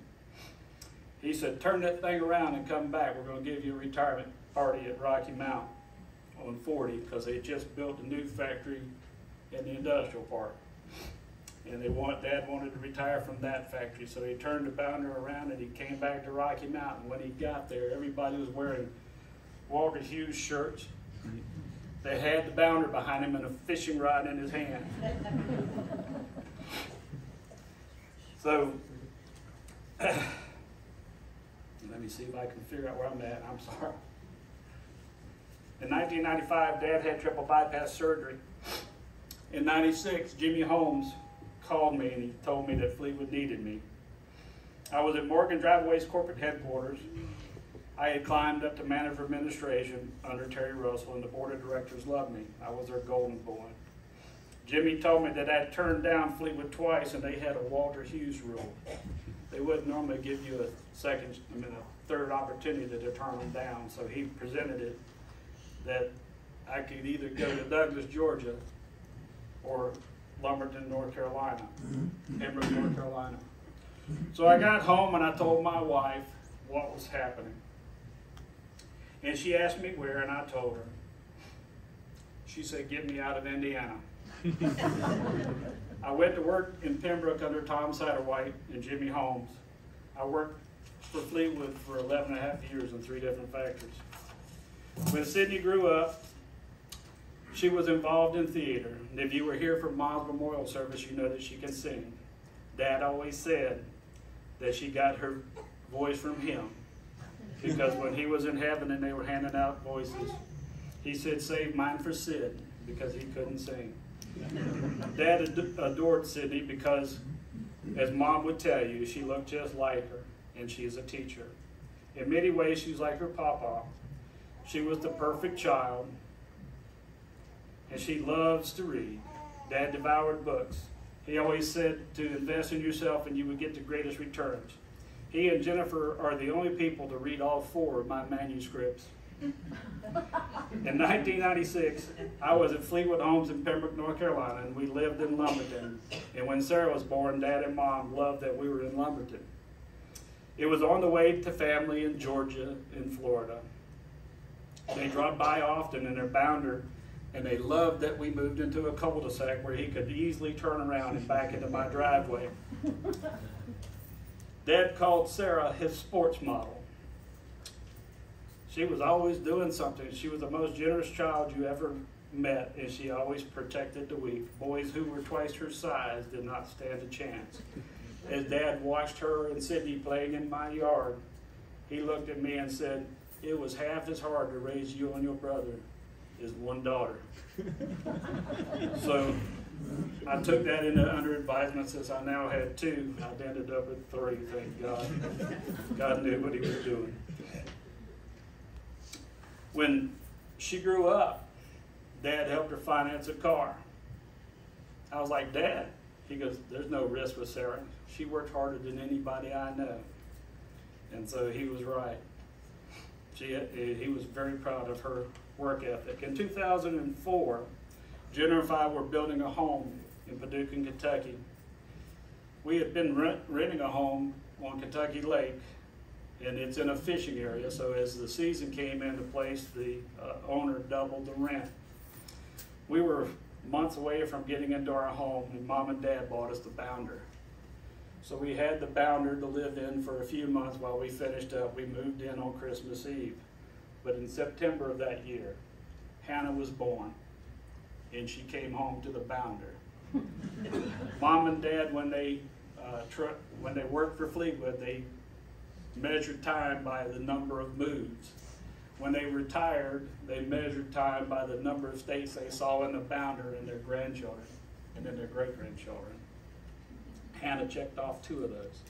He said, turn that thing around and come back. We're going to give you a retirement party at Rocky Mount on 40 because they just built a new factory in the industrial park. And they want, Dad wanted to retire from that factory, so he turned the bounder around and he came back to Rocky Mountain. When he got there, everybody was wearing Walter Hughes shirts. They had the bounder behind him and a fishing rod in his hand. <laughs> so, <clears throat> let me see if I can figure out where I'm at. I'm sorry. In 1995, Dad had triple bypass surgery. In 96, Jimmy Holmes called me and he told me that Fleetwood needed me. I was at Morgan Drive Away's corporate headquarters. I had climbed up to manager administration under Terry Russell, and the board of directors loved me. I was their golden boy. Jimmy told me that I'd turned down Fleetwood twice, and they had a Walter Hughes rule. They wouldn't normally give you a second, I mean, a third opportunity to turn them down. So he presented it that I could either go to Douglas, Georgia, or Lumberton, North Carolina, mm-hmm. mm-hmm. Pembroke, North mm-hmm. Carolina. So I got home and I told my wife what was happening. And she asked me where, and I told her. She said, Get me out of Indiana. <laughs> I went to work in Pembroke under Tom Satterwhite and Jimmy Holmes. I worked for Fleetwood for 11 and a half years in three different factories. When Sydney grew up, she was involved in theater. And if you were here for Mom's memorial service, you know that she can sing. Dad always said that she got her voice from him. Because when he was in heaven and they were handing out voices, he said, Save mine for Sid, because he couldn't sing. Dad ad- adored Sydney because, as mom would tell you, she looked just like her, and she is a teacher. In many ways, she's like her papa. She was the perfect child, and she loves to read. Dad devoured books. He always said to invest in yourself and you would get the greatest returns. He and Jennifer are the only people to read all four of my manuscripts. In 1996, I was at Fleetwood Homes in Pembroke, North Carolina, and we lived in Lumberton. And when Sarah was born, Dad and Mom loved that we were in Lumberton. It was on the way to family in Georgia and Florida. They dropped by often in their bounder, and they loved that we moved into a cul-de-sac where he could easily turn around and back into my driveway. Dad called Sarah his sports model. She was always doing something. She was the most generous child you ever met, and she always protected the weak. Boys who were twice her size did not stand a chance. As Dad watched her and Sydney playing in my yard, he looked at me and said, It was half as hard to raise you and your brother as one daughter. so I took that into under advisement since I now had two. I ended up with three, thank God. God knew what he was doing. When she grew up, Dad helped her finance a car. I was like, Dad, he goes, There's no risk with Sarah. She worked harder than anybody I know. And so he was right. She, he was very proud of her work ethic. In 2004, Jennifer and I were building a home in Paducah, Kentucky. We had been rent, renting a home on Kentucky Lake, and it's in a fishing area. So as the season came into place, the uh, owner doubled the rent. We were months away from getting into our home, and mom and dad bought us the bounder. So we had the bounder to live in for a few months while we finished up. We moved in on Christmas Eve. But in September of that year, Hannah was born, and she came home to the bounder. <laughs> Mom and Dad, when they uh, tr- when they worked for Fleetwood, they measured time by the number of moves. When they retired, they measured time by the number of states they saw in the bounder and their grandchildren, and then their great grandchildren. Hannah checked off two of those.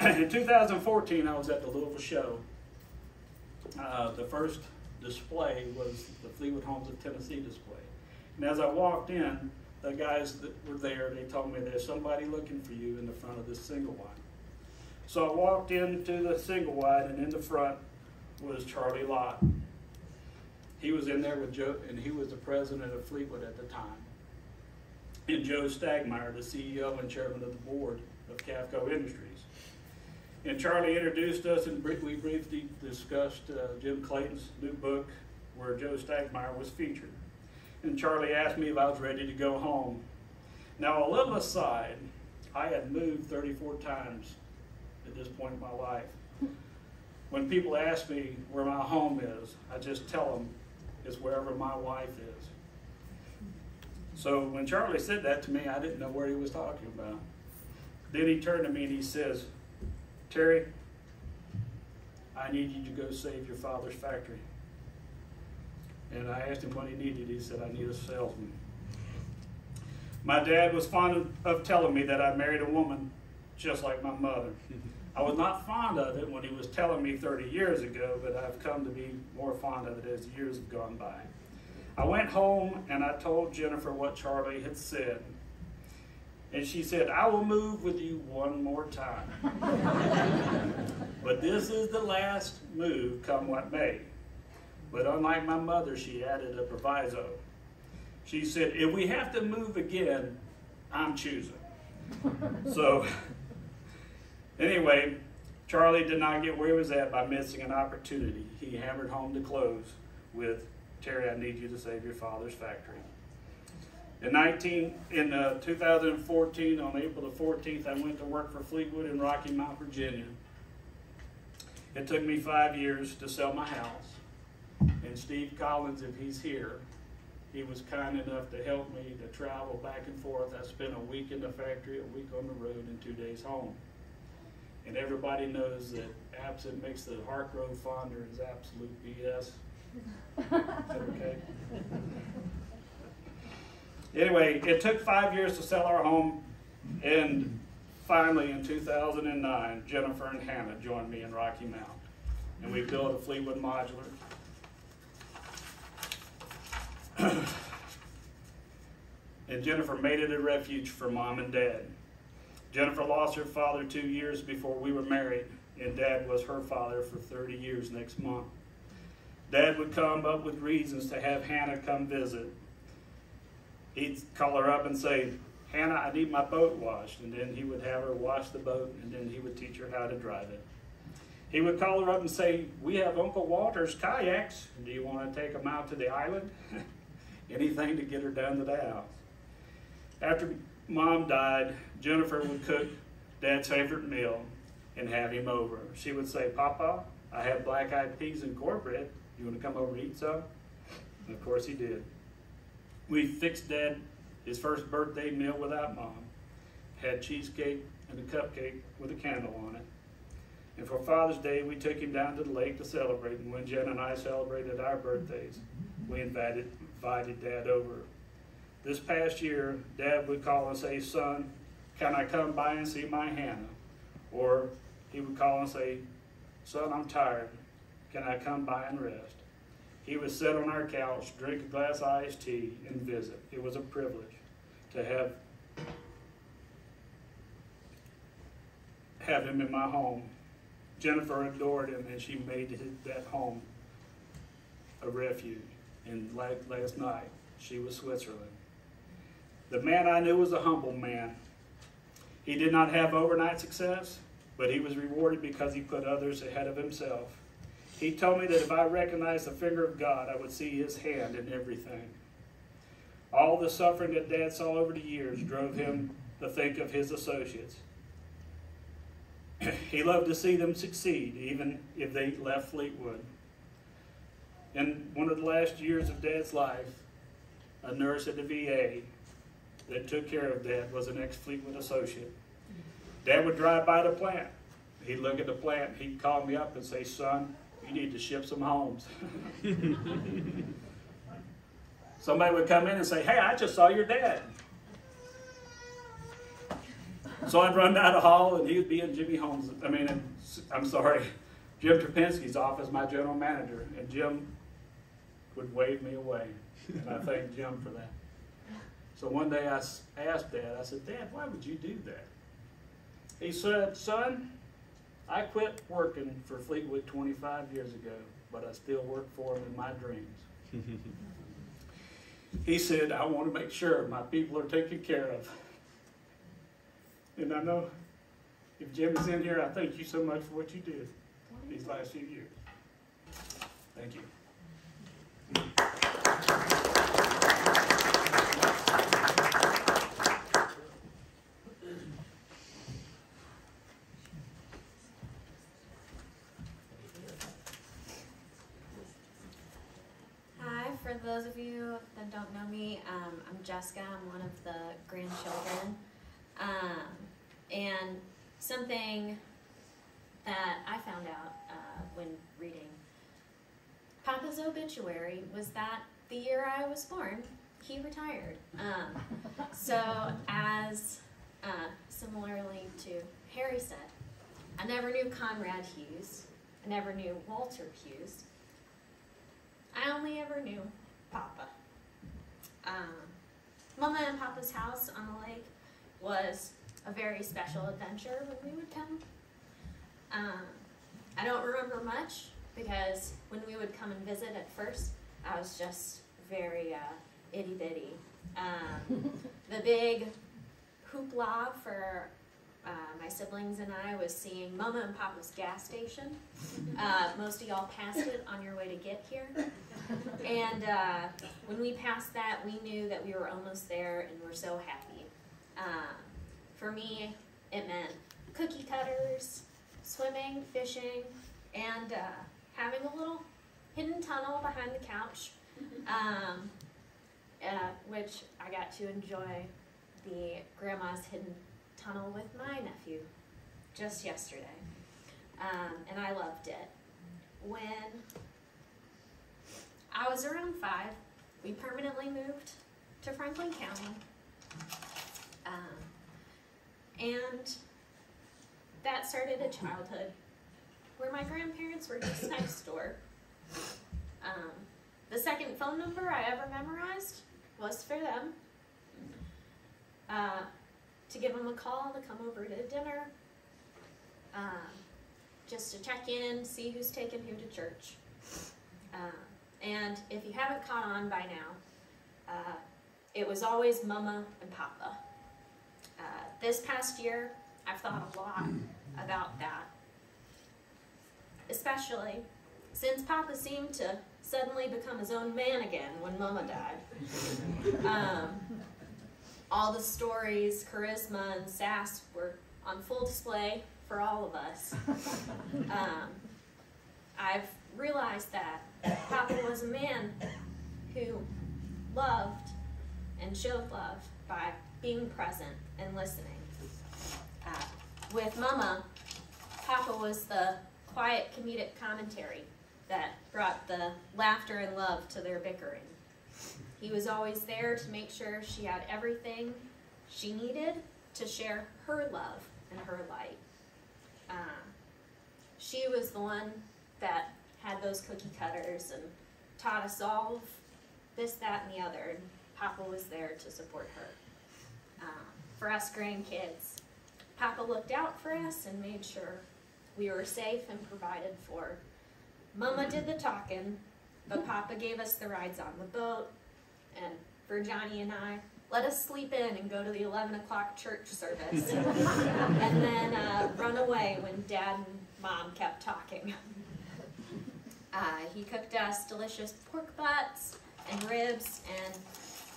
In 2014, I was at the Louisville show. Uh, the first display was the Fleetwood Homes of Tennessee display. And as I walked in, the guys that were there, they told me there's somebody looking for you in the front of this single wide. So I walked into the single wide, and in the front was Charlie Lott. He was in there with Joe, and he was the president of Fleetwood at the time. And Joe Stegmayer, the CEO and chairman of the board of Cavco Industries. And Charlie introduced us, and we briefly discussed uh, Jim Clayton's new book, where Joe Stegmayer was featured. And Charlie asked me if I was ready to go home. Now, a little aside, I had moved 34 times at this point in my life. When people ask me where my home is, I just tell them it's wherever my wife is. So when Charlie said that to me, I didn't know where he was talking about. Then he turned to me and he says, Terry, I need you to go save your father's factory. And I asked him what he needed. He said, I need a salesman. My dad was fond of telling me that I married a woman just like my mother. I was not fond of it when he was telling me 30 years ago, but I've come to be more fond of it as years have gone by. I went home and I told Jennifer what Charlie had said. And she said, I will move with you one more time. <laughs> but this is the last move, come what may. But unlike my mother, she added a proviso. She said, if we have to move again, I'm choosing. <laughs> so, anyway, Charlie did not get where he was at by missing an opportunity. He hammered home the close with, Terry, I need you to save your father's factory. In 19, in uh, 2014, on April the 14th, I went to work for Fleetwood in Rocky Mount, Virginia. It took me five years to sell my house. And Steve Collins, if he's here, he was kind enough to help me to travel back and forth. I spent a week in the factory, a week on the road, and two days home. And everybody knows that absent makes the heart grow fonder is absolute BS. <laughs> Is that okay? Anyway, it took five years to sell our home, and finally in 2009, Jennifer and Hannah joined me in Rocky Mount, and we built a Fleetwood modular. <clears throat> and Jennifer made it a refuge for mom and dad. Jennifer lost her father two years before we were married, and dad was her father for 30 years next month. Dad would come up with reasons to have Hannah come visit. He'd call her up and say, Hannah, I need my boat washed. And then he would have her wash the boat, and then he would teach her how to drive it. He would call her up and say, We have Uncle Walter's kayaks. Do you want to take them out to the island? <laughs> Anything to get her down to the house. After mom died, Jennifer would cook dad's favorite meal and have him over. She would say, Papa, I have black eyed peas and cornbread. You want to come over and eat some? And of course he did. We fixed dad his first birthday meal without mom. Had cheesecake and a cupcake with a candle on it. And for Father's Day, we took him down to the lake to celebrate. And when Jen and I celebrated our birthdays, we invited, invited Dad over. This past year, Dad would call and say, Son, can I come by and see my Hannah? Or he would call and say, Son, I'm tired. Can I come by and rest? He would sit on our couch, drink a glass of iced tea, and visit. It was a privilege to have have him in my home. Jennifer adored him, and she made that home a refuge. And like last night, she was Switzerland. The man I knew was a humble man. He did not have overnight success, but he was rewarded because he put others ahead of himself. He told me that if I recognized the finger of God, I would see his hand in everything. All the suffering that Dad saw over the years drove him to think of his associates. <clears throat> he loved to see them succeed, even if they left Fleetwood. In one of the last years of Dad's life, a nurse at the VA that took care of Dad was an ex Fleetwood associate. Dad would drive by the plant. He'd look at the plant, he'd call me up and say, Son, you need to ship some homes. <laughs> Somebody would come in and say, Hey, I just saw your dad. So I'd run down the hall and he would be in Jimmy Holmes, I mean, I'm sorry, Jim Trapinski's office, my general manager, and Jim would wave me away. And I thank Jim for that. So one day I asked Dad, I said, Dad, why would you do that? He said, Son, I quit working for Fleetwood 25 years ago, but I still work for him in my dreams. <laughs> he said, I want to make sure my people are taken care of. And I know if Jim is in here, I thank you so much for what you did these last few years. Thank you. Hi, for those of you that don't know me, um, I'm Jessica. I'm one of the grandchildren. Um, and something that I found out uh, when reading Papa's obituary was that the year I was born, he retired. Um, so, as uh, similarly to Harry said, I never knew Conrad Hughes. I never knew Walter Hughes. I only ever knew Papa. Um, Mama and Papa's house on the lake was a very special adventure when we would come. Um, I don't remember much because when we would come and visit at first, I was just very uh, itty bitty. Um, <laughs> the big hoopla for uh, my siblings and I was seeing Mama and Papa's gas station. Uh, most of y'all passed it on your way to get here. And uh, when we passed that, we knew that we were almost there and we're so happy. Um, for me, it meant cookie cutters, swimming, fishing, and uh, having a little hidden tunnel behind the couch, um, uh, which I got to enjoy the grandma's hidden tunnel with my nephew just yesterday. Um, and I loved it. When I was around five, we permanently moved to Franklin County. Um, and that started a childhood where my grandparents were just next door. Um, the second phone number I ever memorized was for them. Uh, to give them a call to come over to dinner, um, just to check in, see who's taking who to church. Um, and if you haven't caught on by now, uh, it was always Mama and Papa. Uh, this past year, I've thought a lot about that, especially since Papa seemed to suddenly become his own man again when Mama died. Um, all the stories, charisma, and sass were on full display for all of us. <laughs> Um, I've realized that Papa was a man who loved and showed love by being present and listening. Uh, with Mama, Papa was the quiet comedic commentary that brought the laughter and love to their bickering. He was always there to make sure she had everything she needed to share her love and her light. Um, she was the one that had those cookie cutters and taught us all this, that, and the other, and Papa was there to support her. Um, for us grandkids, Papa looked out for us and made sure we were safe and provided for. Mama did the talking, but Papa gave us the rides on the boat, and for Johnny and I, let us sleep in and go to the 11 o'clock church service. <laughs> and then uh, run away when dad and mom kept talking. Uh, he cooked us delicious pork butts and ribs and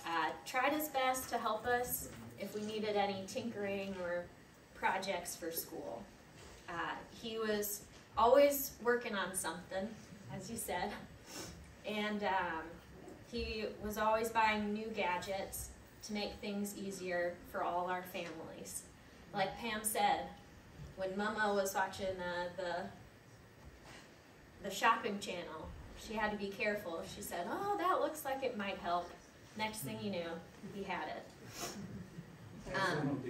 uh, tried his best to help us if we needed any tinkering or projects for school. Uh, he was always working on something, as you said, and um, he was always buying new gadgets to make things easier for all our families. Like Pam said, when Mama was watching uh, the the shopping channel, she had to be careful. She said, "Oh, that looks like it might help." Next thing you knew, he had it. Um,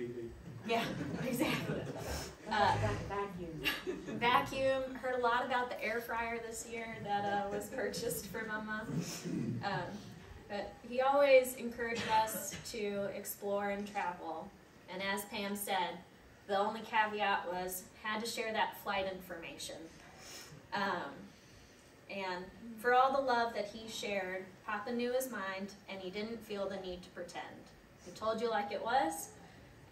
yeah, <laughs> exactly. Uh, Vacuum. <laughs> vacuum. Heard a lot about the air fryer this year that uh, was purchased for Mama. Um, but he always encouraged us to explore and travel. And as Pam said, the only caveat was had to share that flight information. Um, and for all the love that he shared, Papa knew his mind and he didn't feel the need to pretend. He told you like it was,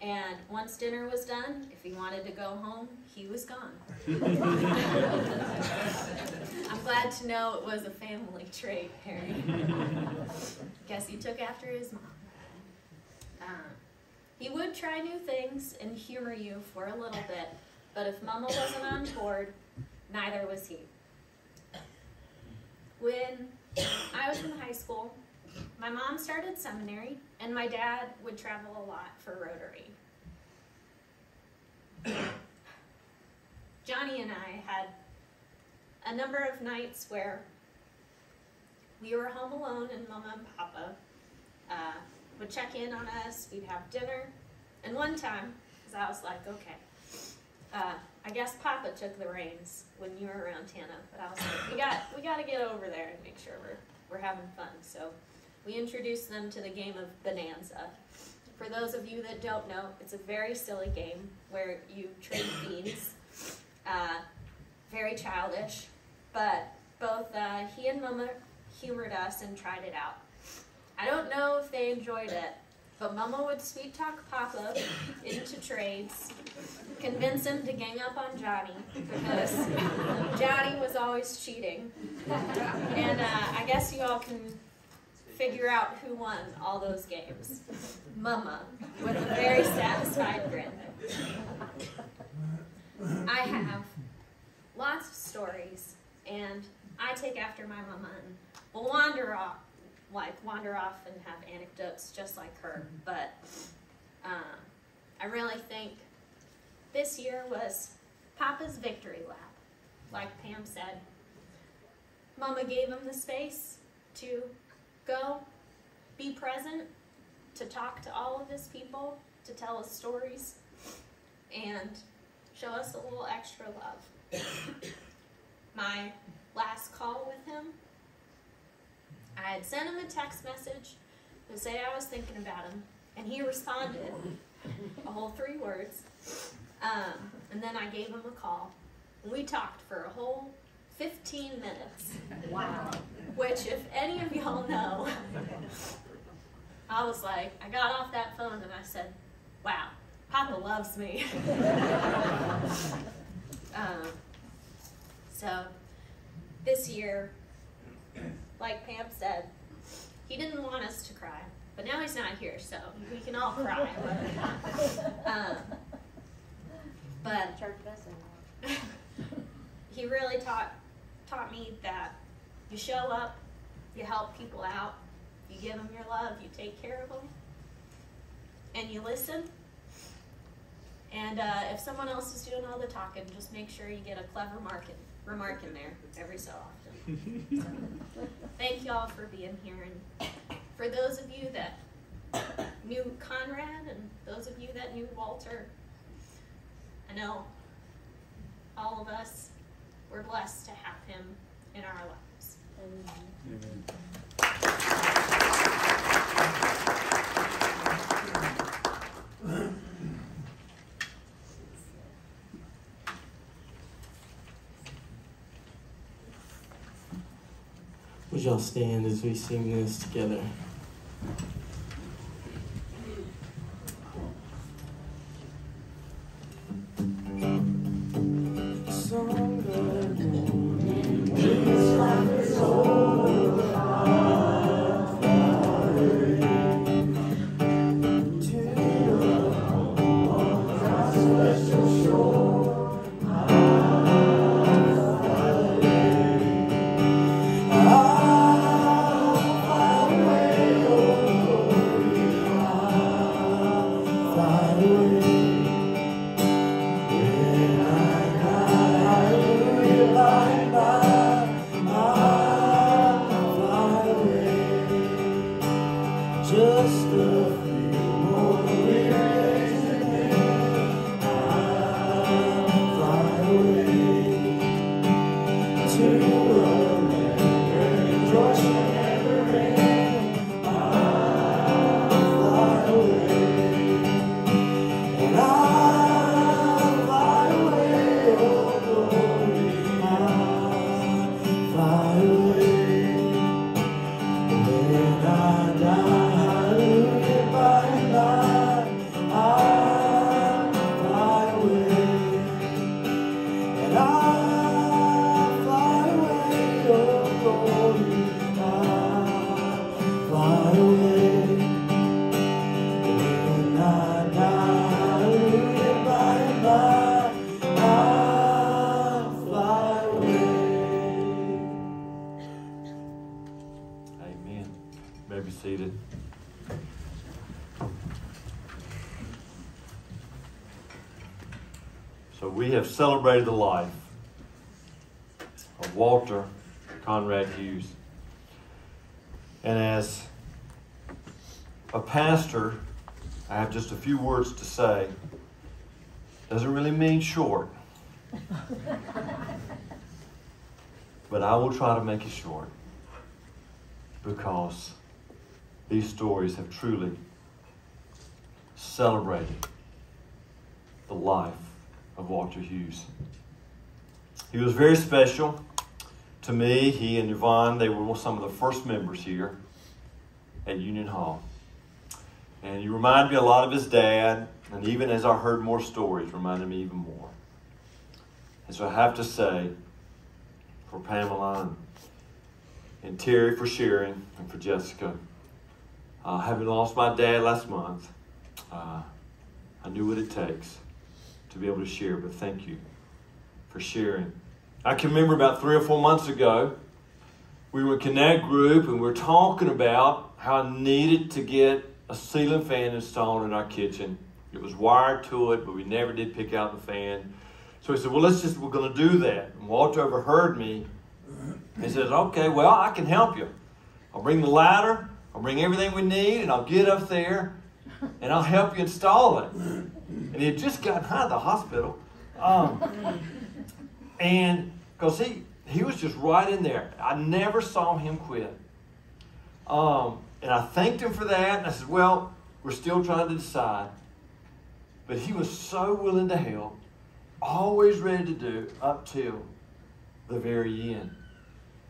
and once dinner was done, if he wanted to go home, he was gone. <laughs> I'm glad to know it was a family trait, Harry. Guess he took after his mom. Um, he would try new things and humor you for a little bit, but if Mama wasn't on board, neither was he. When I was in high school, my mom started seminary, and my dad would travel a lot for Rotary. Johnny and I had a number of nights where we were home alone, and Mama and Papa uh, would check in on us. We'd have dinner, and one time, because I was like, okay, uh, I guess Papa took the reins when you were around Tana, but I was like, we got we got to get over there and make sure we're we're having fun. So we introduced them to the game of Bohnanza. For those of you that don't know, it's a very silly game where you trade <coughs> beans. Uh, very childish, but both uh, he and Mama humored us and tried it out. I don't know if they enjoyed it, But Mama would sweet talk Papa into trades, convince him to gang up on Johnny because Johnny was always cheating. And uh, I guess you all can figure out who won all those games. Mama, with a very satisfied grin. I have lots of stories, and I take after my mama and will wander off, like wander off and have anecdotes just like her. But um, I really think this year was Papa's victory lap. Like Pam said, Mama gave him the space to go, be present, to talk to all of his people, to tell his stories, and show us a little extra love. My last call with him, I had sent him a text message to say I was thinking about him, and he responded a whole three words. Um, and then I gave him a call. And we talked for a whole 15 minutes. Wow. Which, if any of y'all know, I was like, I got off that phone and I said, wow, Papa loves me. um, so, this year, like Pam said, he didn't want us to cry, but now he's not here, so we can all cry. um, but <laughs> he really taught taught me that you show up, you help people out, you give them your love, you take care of them, and you listen. And uh, if someone else is doing all the talking, just make sure you get a clever mark in, remark in there every so often. <laughs> Thank y'all for being here, and for those of you that knew Conrad and those of you that knew Walter, I know all of us were blessed to have him in our lives. Would y'all stand as we sing this together? May be seated. So we have celebrated the life of Walter Conrad Hughes. And as a pastor, I have just a few words to say. Doesn't really mean short. <laughs> but I will try to make it short because these stories have truly celebrated the life of Walter Hughes. He was very special to me. He and Yvonne, they were some of the first members here at Union Hall. And you remind me a lot of his dad, and even as I heard more stories, reminded me even more. And so I have to say, for Pamela and, and Terry for sharing, and for Jessica, uh, having lost my dad last month, uh, I knew what it takes to be able to share, but thank you for sharing. I can remember about three or four months ago, we were in Connect Group and we were talking about how I needed to get a ceiling fan installed in our kitchen. It was wired to it, but we never did pick out the fan. So he said, Well, let's just, we're going to do that. And Walter overheard me. He says, Okay, well, I can help you. I'll bring the ladder, I'll bring everything we need, and I'll get up there and I'll help you install it. And he had just gotten out of the hospital. Um, and because he, he was just right in there. I never saw him quit. Um, and I thanked him for that. And I said, Well, we're still trying to decide. But he was so willing to help, always ready to do up till the very end.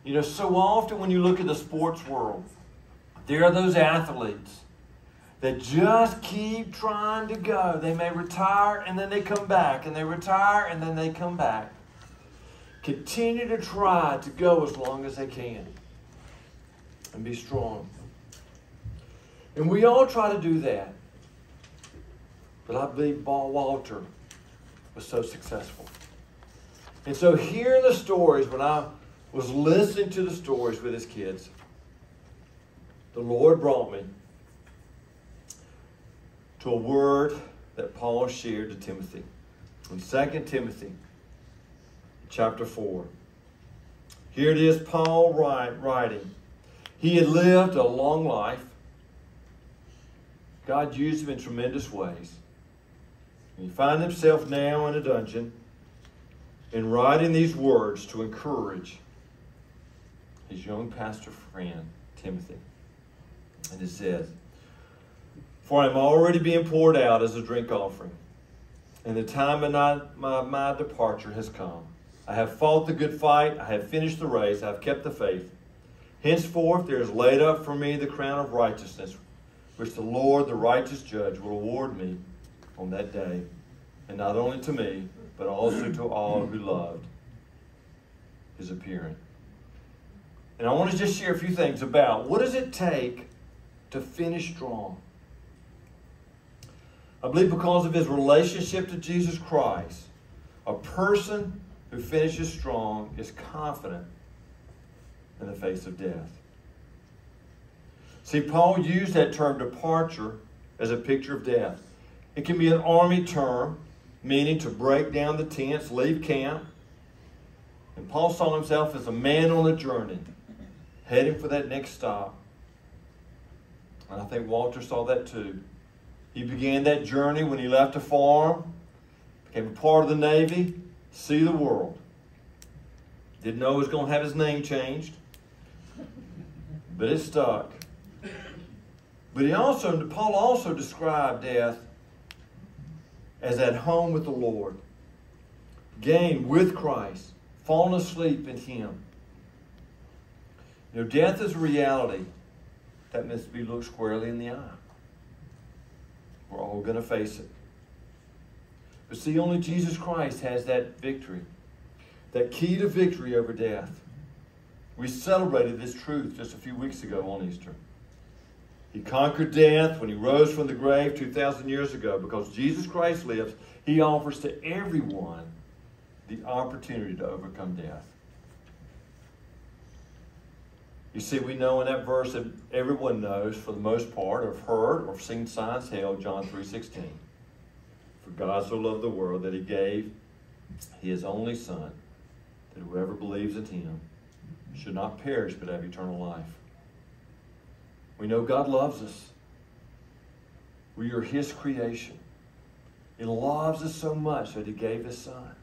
You know, so often when you look at the sports world, there are those athletes that just keep trying to go. They may retire and then they come back, and they retire and then they come back. Continue to try to go as long as they can and be strong. And we all try to do that. But I believe Walter was so successful. And so, hearing the stories, when I was listening to the stories with his kids, the Lord brought me to a word that Paul shared to Timothy. In 2 Timothy chapter 4. Here it is, Paul writing. He had lived a long life. God used him in tremendous ways. And he finds himself now in a dungeon and writing these words to encourage his young pastor friend, Timothy. And it says, For I am already being poured out as a drink offering, and the time of my, my, my departure has come. I have fought the good fight. I have finished the race. I have kept the faith. Henceforth, there is laid up for me the crown of righteousness, which the Lord, the righteous judge, will award me on that day. And not only to me, but also to all who loved his appearing. And I want to just share a few things about what does it take to finish strong? I believe because of his relationship to Jesus Christ, a person who finishes strong is confident in the face of death. See, Paul used that term departure as a picture of death. It can be an army term, meaning to break down the tents, leave camp. And Paul saw himself as a man on a journey, heading for that next stop. And I think Walter saw that too. He began that journey when he left a farm, became a part of the Navy, see the world. Didn't know he was going to have his name changed, but it stuck. But he also, Paul also described death as at home with the Lord, gain with Christ, falling asleep in Him. You know, death is a reality that must be looked squarely in the eye. We're all going to face it. But see, only Jesus Christ has that victory, that key to victory over death. We celebrated this truth just a few weeks ago on Easter. He conquered death when he rose from the grave 2,000 years ago. Because Jesus Christ lives, he offers to everyone the opportunity to overcome death. You see, we know in that verse that everyone knows, for the most part, or have heard or seen signs held, John 3.16. For God so loved the world that he gave his only Son, that whoever believes in him should not perish but have eternal life. We know God loves us. We are his creation. He loves us so much that he gave his Son.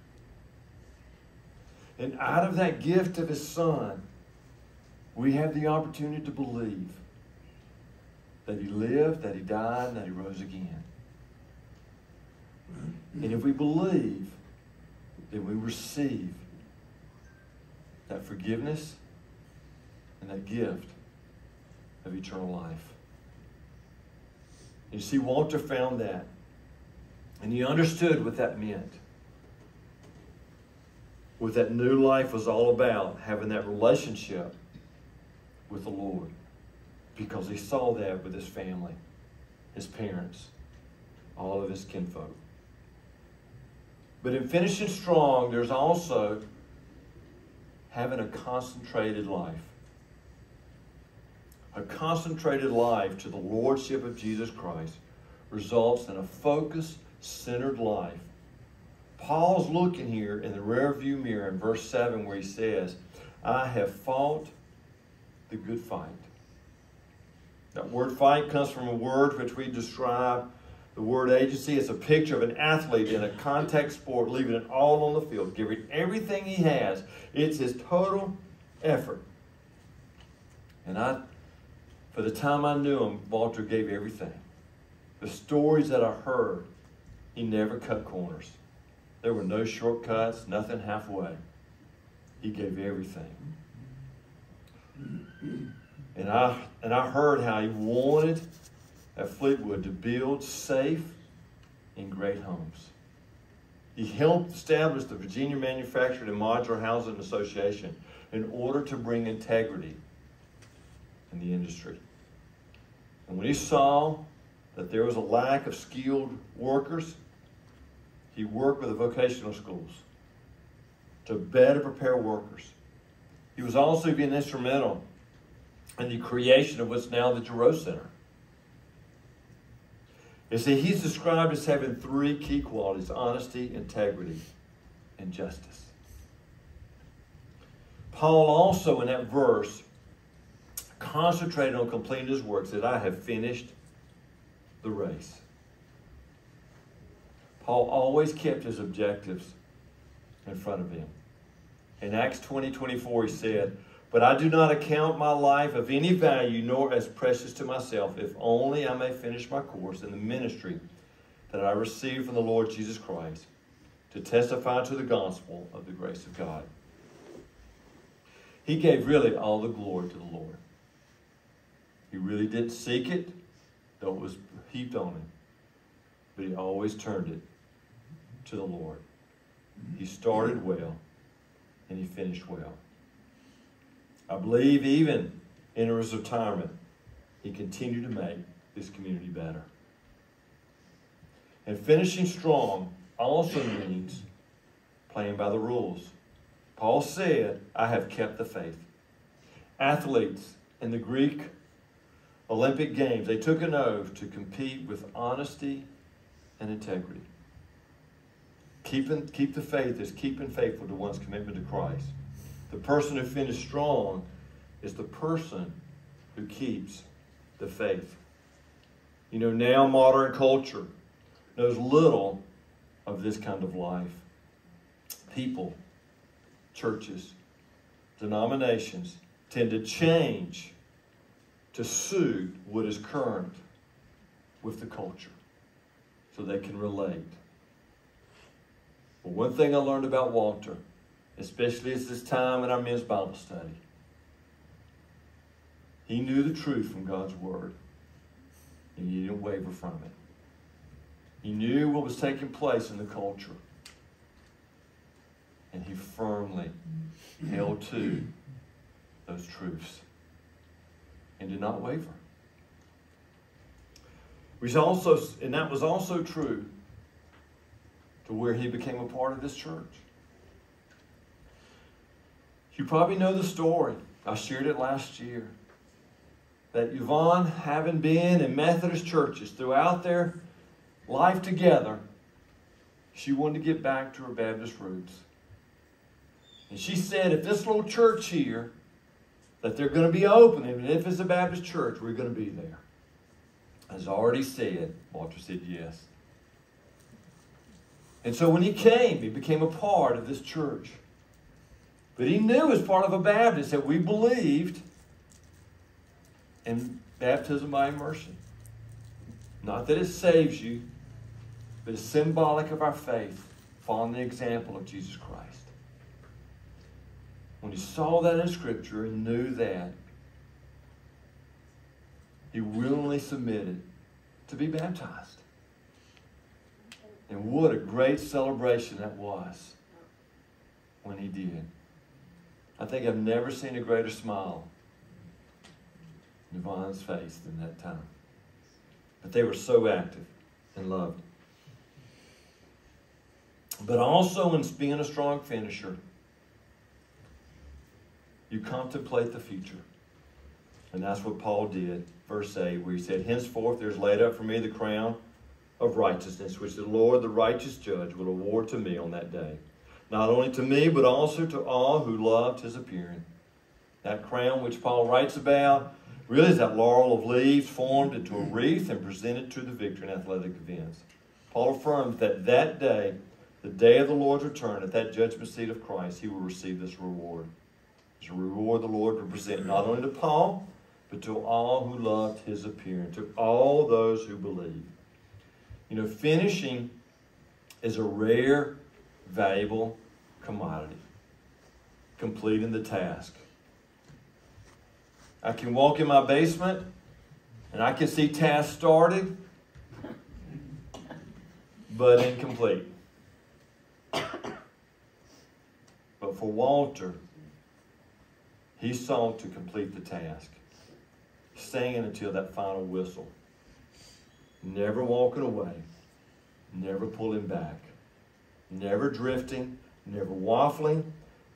And out of that gift of his Son, we have the opportunity to believe that he lived, that he died, and that he rose again. And if we believe, then we receive that forgiveness and that gift of eternal life. You see, Walter found that. And he understood what that meant. What that new life was all about, having that relationship with the Lord. Because he saw that with his family, his parents, all of his kinfolk. But in finishing strong, there's also having a concentrated life. A concentrated life to the Lordship of Jesus Christ results in a focused, centered life. Paul's looking here in the rearview mirror in verse 7 where he says, I have fought the good fight. That word fight comes from a word which we describe the word agency. It's a picture of an athlete in a contact sport, leaving it all on the field, giving everything he has. It's his total effort. And I, for the time I knew him, Walter gave everything. The stories that I heard, he never cut corners. There were no shortcuts, nothing halfway. He gave everything. And I and I heard how he wanted at Fleetwood to build safe and great homes. He helped establish the Virginia Manufactured and Modular Housing Association in order to bring integrity in the industry. And when he saw that there was a lack of skilled workers, he worked with the vocational schools to better prepare workers. He was also being instrumental in the creation of what's now the Gereau Center. You see, he's described as having three key qualities honesty, integrity, and justice. Paul also, in that verse, concentrated on completing his work, said, I have finished the race. Paul always kept his objectives in front of him. In Acts 20 24, he said, But I do not account my life of any value nor as precious to myself, if only I may finish my course in the ministry that I received from the Lord Jesus Christ to testify to the gospel of the grace of God. He gave really all the glory to the Lord. He really didn't seek it, though it was heaped on him. But he always turned it to the Lord. He started well and he finished well. I believe even in his retirement, he continued to make this community better. And finishing strong also means playing by the rules. Paul said, I have kept the faith. Athletes in the Greek Olympic Games, they took an oath to compete with honesty and integrity. Keeping, keep the faith is keeping faithful to one's commitment to Christ. The person who finishes strong is the person who keeps the faith. You know, now modern culture knows little of this kind of life. People, churches, denominations tend to change to suit what is current with the culture so they can relate. But one thing I learned about Walter, especially at this time in our men's Bible study, he knew the truth from God's Word, and he didn't waver from it. He knew what was taking place in the culture, and he firmly held to those truths and did not waver. Which also, and that was also true to where he became a part of this church. You probably know the story. I shared it last year. That Yvonne, having been in Methodist churches throughout their life together, she wanted to get back to her Baptist roots. And she said, if this little church here, that they're going to be opening, and if it's a Baptist church, we're going to be there. As I already said, Walter said yes. And so when he came, he became a part of this church. But he knew as part of a Baptist that we believed in baptism by immersion. Not that it saves you, but it's symbolic of our faith, following the example of Jesus Christ. When he saw that in Scripture and knew that, he willingly submitted to be baptized. And what a great celebration that was when he did. I think I've never seen a greater smile in Yvonne's face than that time. But they were so active and loved. But also in being a strong finisher, you contemplate the future. And that's what Paul did, verse 8, where he said, Henceforth there's laid up for me the crown of righteousness, which the Lord, the righteous judge, will award to me on that day. Not only to me, but also to all who loved his appearing. That crown which Paul writes about really is that laurel of leaves formed into a wreath and presented to the victor in athletic events. Paul affirms that that day, the day of the Lord's return, at that judgment seat of Christ, he will receive this reward. It's a reward the Lord will present not only to Paul, but to all who loved his appearing, to all those who believe. You know, finishing is a rare, valuable commodity. Completing the task. I can walk in my basement and I can see tasks started, but incomplete. But for Walter, he sought to complete the task, staying until that final whistle, never walking away, never pulling back, never drifting, never waffling,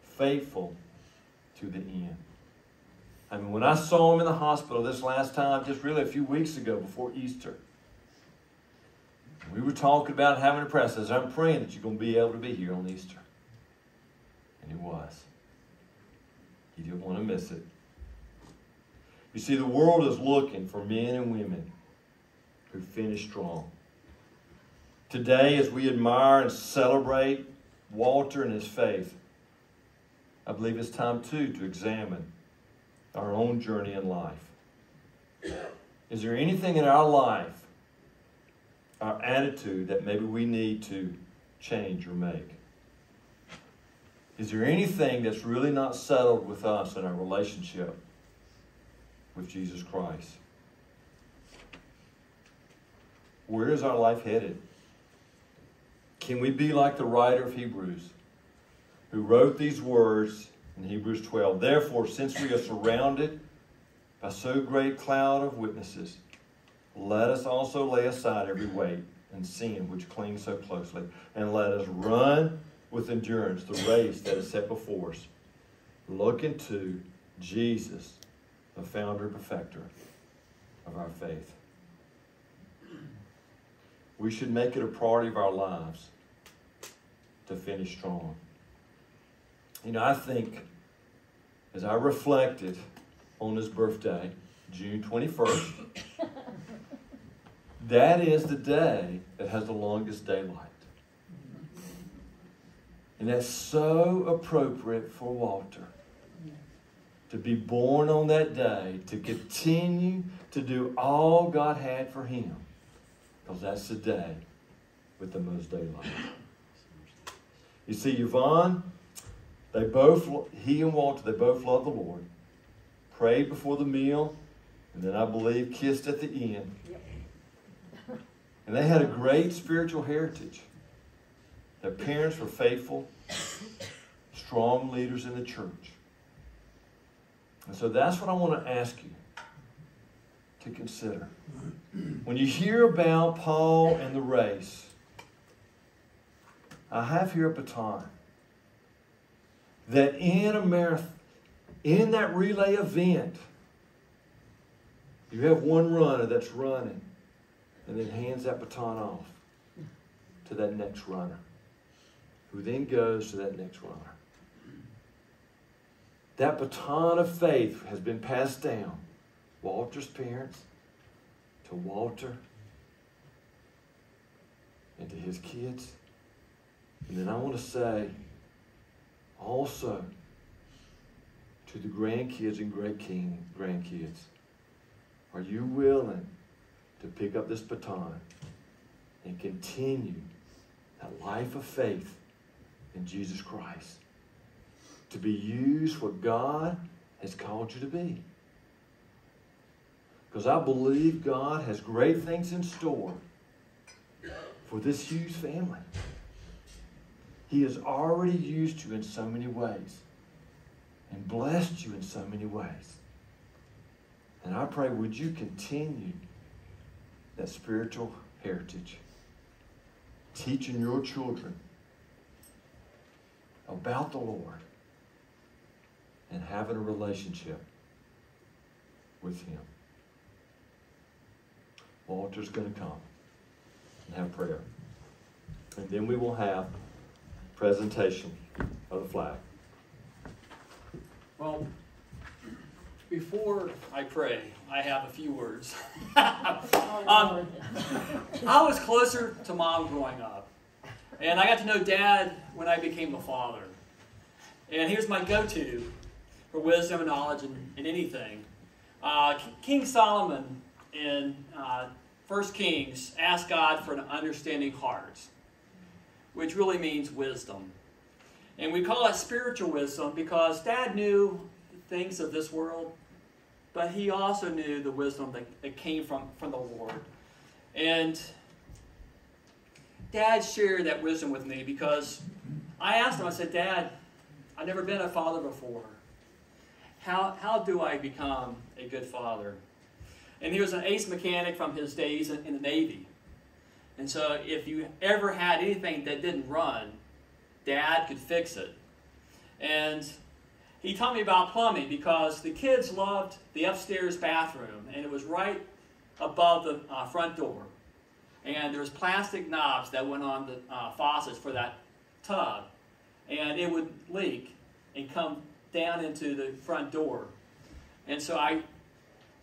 faithful to the end. I mean, when I saw him in the hospital this last time, just really a few weeks ago before Easter, we were talking about having a press. As I'm praying that you're going to be able to be here on Easter. And he was. He didn't want to miss it. You see, the world is looking for men and women who finished strong. Today, as we admire and celebrate Walter and his faith, I believe it's time too to examine our own journey in life. Is there anything in our life, our attitude, that maybe we need to change or make? Is there anything that's really not settled with us in our relationship with Jesus Christ? Where is our life headed? Can we be like the writer of Hebrews who wrote these words in Hebrews 12? Therefore, since we are surrounded by so great a cloud of witnesses, let us also lay aside every weight and sin which clings so closely, and let us run with endurance the race that is set before us, looking to Jesus, the founder and perfecter of our faith. We should make it a priority of our lives to finish strong. You know, I think as I reflected on his birthday, June 21st, <laughs> that is the day that has the longest daylight. And that's so appropriate for Walter to be born on that day, to continue to do all God had for him, that's the day with the most daylight. You see, Yvonne, they both, he and Walter, they both loved the Lord, prayed before the meal, and then I believe kissed at the end. And they had a great spiritual heritage. Their parents were faithful, strong leaders in the church. And so that's what I want to ask you to consider. When you hear about Paul and the race, I have here a baton that in a marathon, in that relay event, you have one runner that's running and then hands that baton off to that next runner who then goes to that next runner. That baton of faith has been passed down. Walter's parents to Walter and to his kids. And then I want to say also to the grandkids and great king grandkids, are you willing to pick up this baton and continue that life of faith in Jesus Christ. To be used what God has called you to be. Because I believe God has great things in store for this Hughes family. He has already used you in so many ways and blessed you in so many ways. And I pray, would you continue that spiritual heritage, teaching your children about the Lord and having a relationship with Him. Walter's going to come and have prayer. And then we will have presentation of the flag. Well, before I pray, I have a few words. <laughs> um, I was closer to mom growing up, and I got to know dad when I became a father. And here's my go to for wisdom and knowledge in, in anything. Uh, King Solomon in uh, 1 Kings asked God for an understanding heart, which really means wisdom. And we call it spiritual wisdom because dad knew things of this world, but he also knew the wisdom that, that came from, from the Lord. And dad shared that wisdom with me because I asked him, I said, Dad, I've never been a father before. How, how do I become a good father? And he was an ace mechanic from his days in, the Navy. And so if you ever had anything that didn't run, Dad could fix it. And he taught me about plumbing because the kids loved the upstairs bathroom, and it was right above the uh, front door. And there was plastic knobs that went on the uh, faucets for that tub, and it would leak and come down into the front door. And so I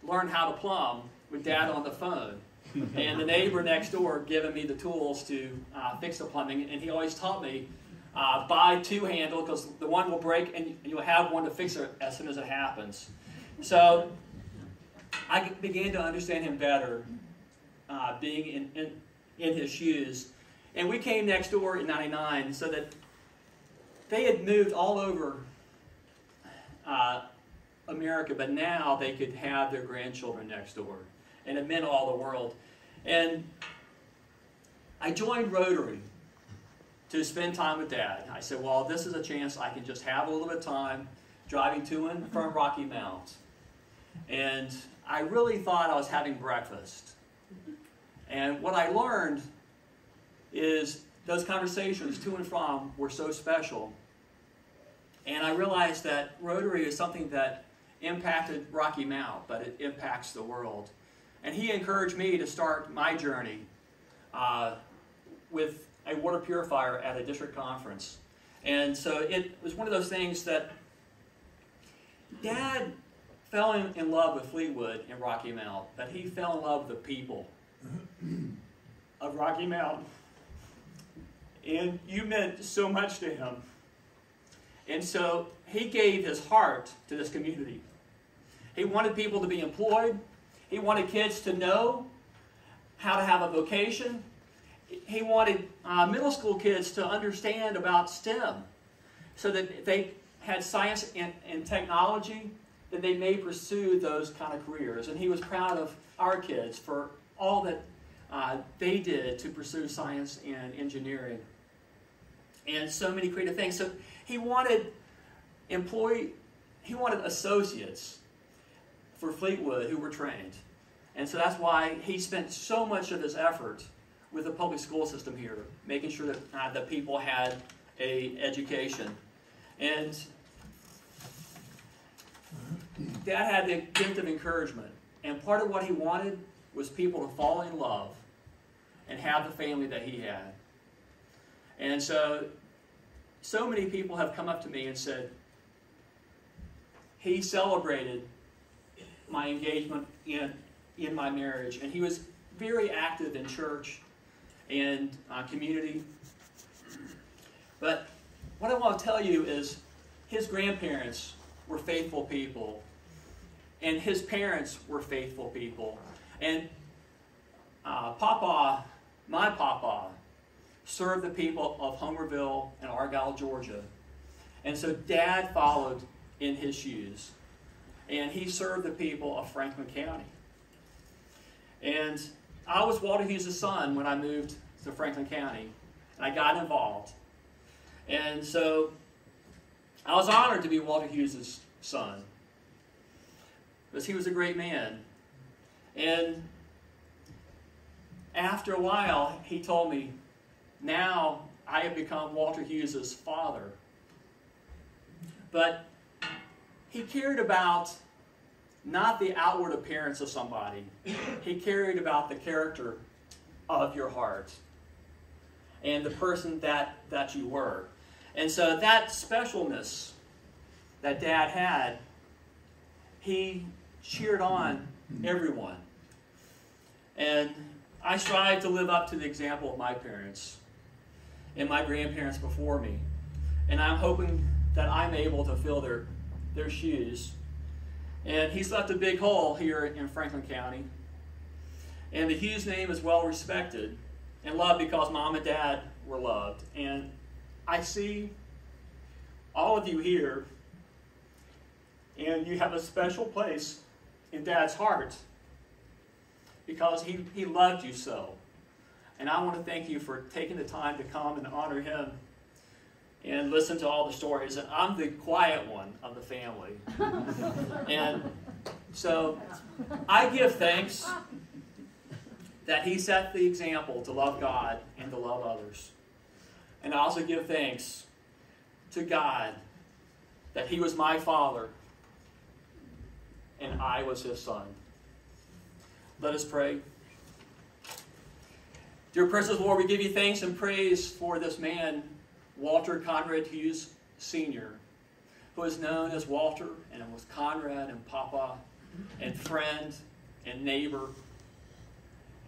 learned how to plumb with Dad on the phone. and the neighbor next door giving me the tools to uh, fix the plumbing, and he always taught me uh, buy two handle because the one will break and you'll have one to fix it as soon as it happens. So I began to understand him better, uh, being in, in, in his shoes. And we came next door in 99 so that they had moved all over uh, America, but now they could have their grandchildren next door. And it meant all the world. And I joined Rotary to spend time with Dad. I said, well, this is a chance I can just have a little bit of time driving to and from Rocky Mount. And I really thought I was having breakfast. And what I learned is those conversations to and from were so special. And I realized that Rotary is something that impacted Rocky Mount, but it impacts the world. And he encouraged me to start my journey uh, with a water purifier at a district conference. And so it was one of those things that Dad fell in, in love with Fleetwood and Rocky Mount, but he fell in love with the people <clears throat> of Rocky Mount. And you meant so much to him. And so he gave his heart to this community. He wanted people to be employed. He wanted kids to know how to have a vocation he wanted uh, middle school kids to understand about STEM so that they had science and, and technology, that they may pursue those kind of careers. And he was proud of our kids for all that uh, they did to pursue science and engineering and so many creative things. So he wanted employee, he wanted associates for Fleetwood who were trained. And so that's why he spent so much of his effort with the public school system here, making sure that uh, the people had a education. And Dad had the gift of encouragement. And part of what he wanted was people to fall in love and have the family that he had. And so, so many people have come up to me and said, he celebrated my engagement in, in my marriage. And he was very active in church and uh, community. But what I want to tell you is his grandparents were faithful people, and his parents were faithful people. And uh, Papa, my Papa, served the people of Homerville and Argyle, Georgia. And so Dad followed in his shoes. And he served the people of Franklin County. And I was Walter Hughes' son when I moved to Franklin County, and I got involved. And so I was honored to be Walter Hughes' son because he was a great man. And after a while, he told me, Now I have become Walter Hughes' father. But he cared about not the outward appearance of somebody, he cared about the character of your heart and the person that, that you were. And so that specialness that dad had, he cheered on everyone. And I strive to live up to the example of my parents and my grandparents before me. And I'm hoping that I'm able to fill their, their shoes. And he's left a big hole here in Franklin County. And the Hughes name is well respected and loved because mom and dad were loved. And I see all of you here, and you have a special place in dad's heart because he, he loved you so. And I want to thank you for taking the time to come and honor him and listen to all the stories. And I'm the quiet one of the family. <laughs> and so I give thanks that he set the example to love God and to love others. And I also give thanks to God that he was my father and I was his son. Let us pray. Dear precious Lord, we give you thanks and praise for this man, Walter Conrad Hughes Sr., who is known as Walter and was Conrad and Papa and friend and neighbor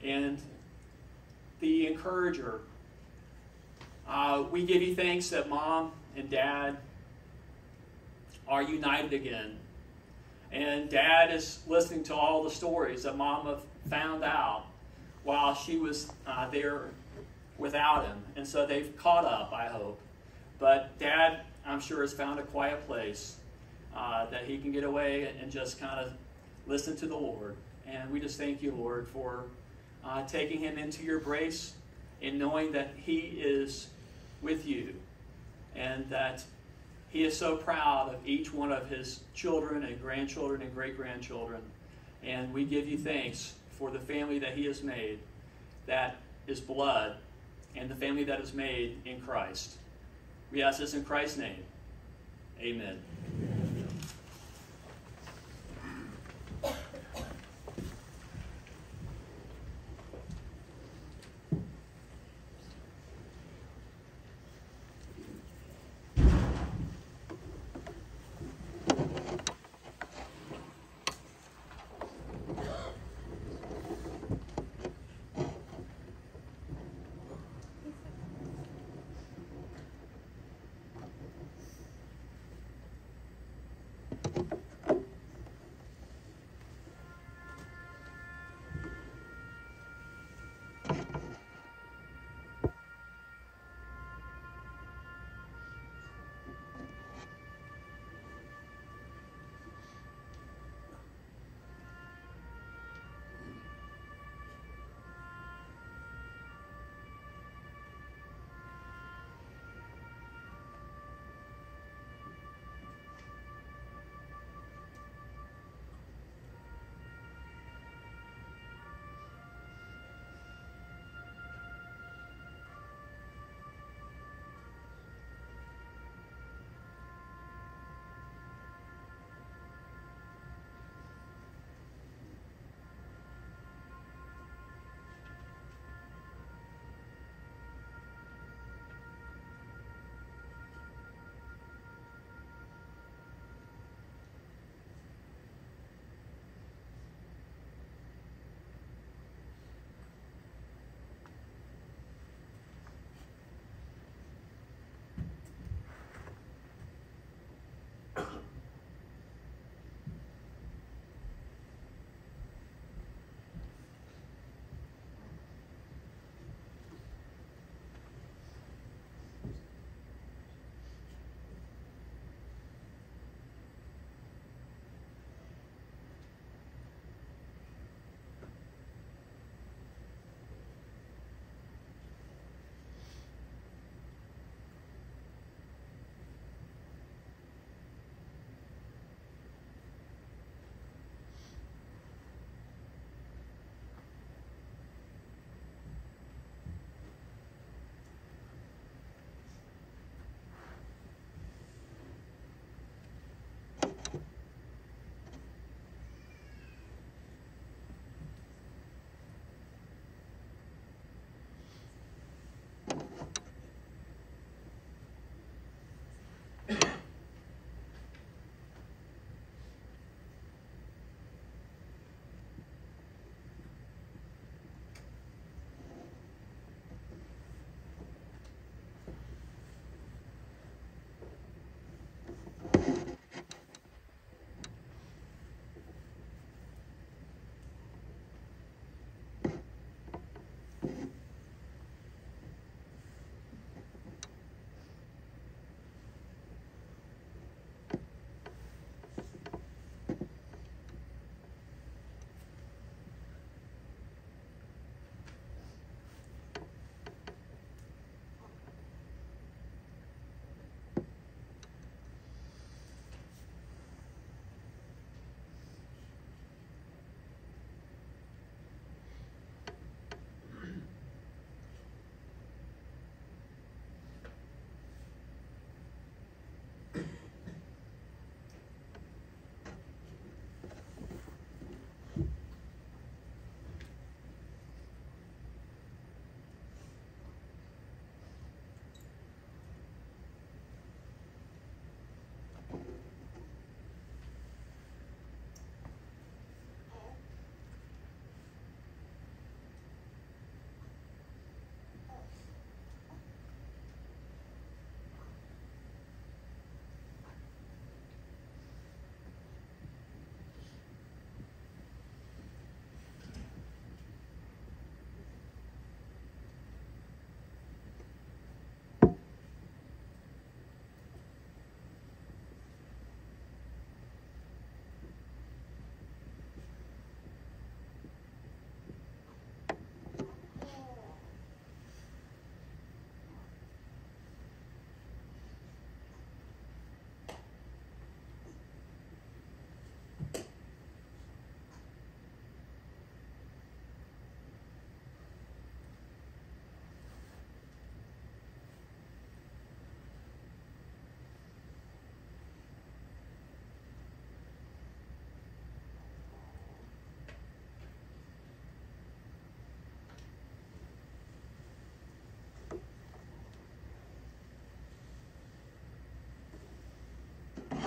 and the encourager. Uh, we give you thanks that mom and dad are united again. And dad is listening to all the stories that mama found out while she was uh, there without him. And so they've caught up, I hope. But dad, I'm sure, has found a quiet place uh, that he can get away and just kind of listen to the Lord. And we just thank you, Lord, for uh, taking him into your grace and knowing that he is with you and that he is so proud of each one of his children and grandchildren and great grandchildren. And we give you thanks for the family that he has made that is blood and the family that is made in Christ. We ask this in Christ's name. Amen.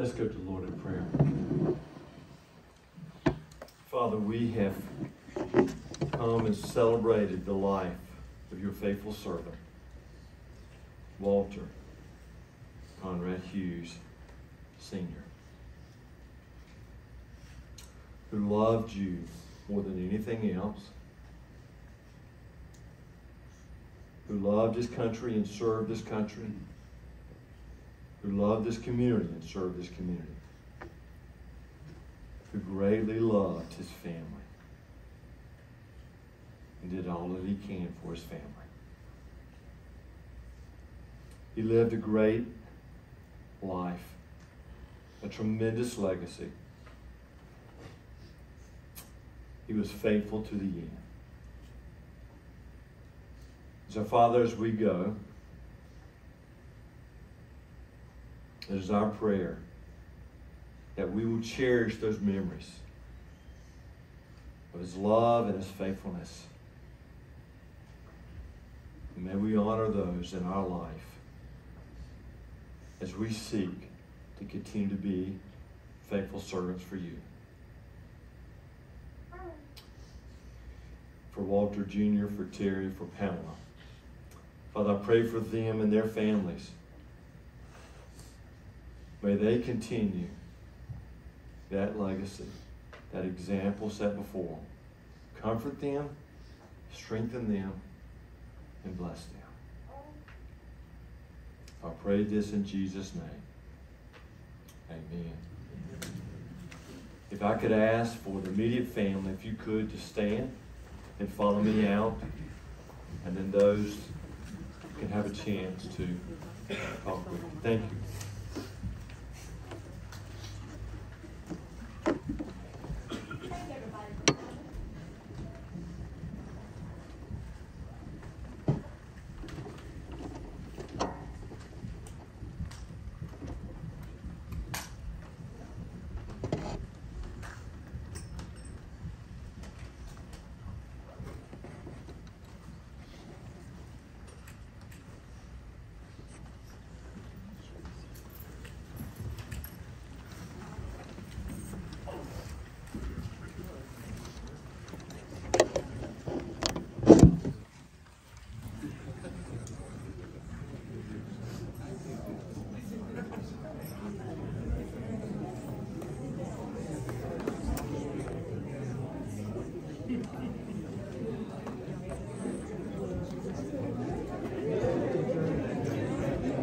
Let's go to the Lord in prayer. Father, we have come and celebrated the life of your faithful servant, Walter Conrad Hughes, Sr., who loved you more than anything else, who loved his country and served his country, who loved this community and served this community, who greatly loved his family and did all that he can for his family. He lived a great life, a tremendous legacy. He was faithful to the end. So, Father, as we go, it is our prayer that we will cherish those memories of his love and his faithfulness. And may we honor those in our life as we seek to continue to be faithful servants for you. For Walter Jr., for Terry, for Pamela. Father, I pray for them and their families. May they continue that legacy, that example set before them. Comfort them, strengthen them, and bless them. I pray this in Jesus' name. Amen. If I could ask for the immediate family, if you could, to stand and follow me out, and then those can have a chance to talk with you. Thank you.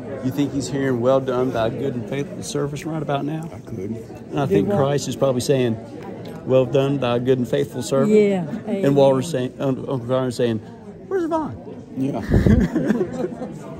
You think he's hearing well done by good and faithful service right about now? I could. And I think Christ is probably saying, well done by a good and faithful servant. Yeah. And Walter's saying, Uncle Connor's saying, where's Yvonne? Yeah. <laughs>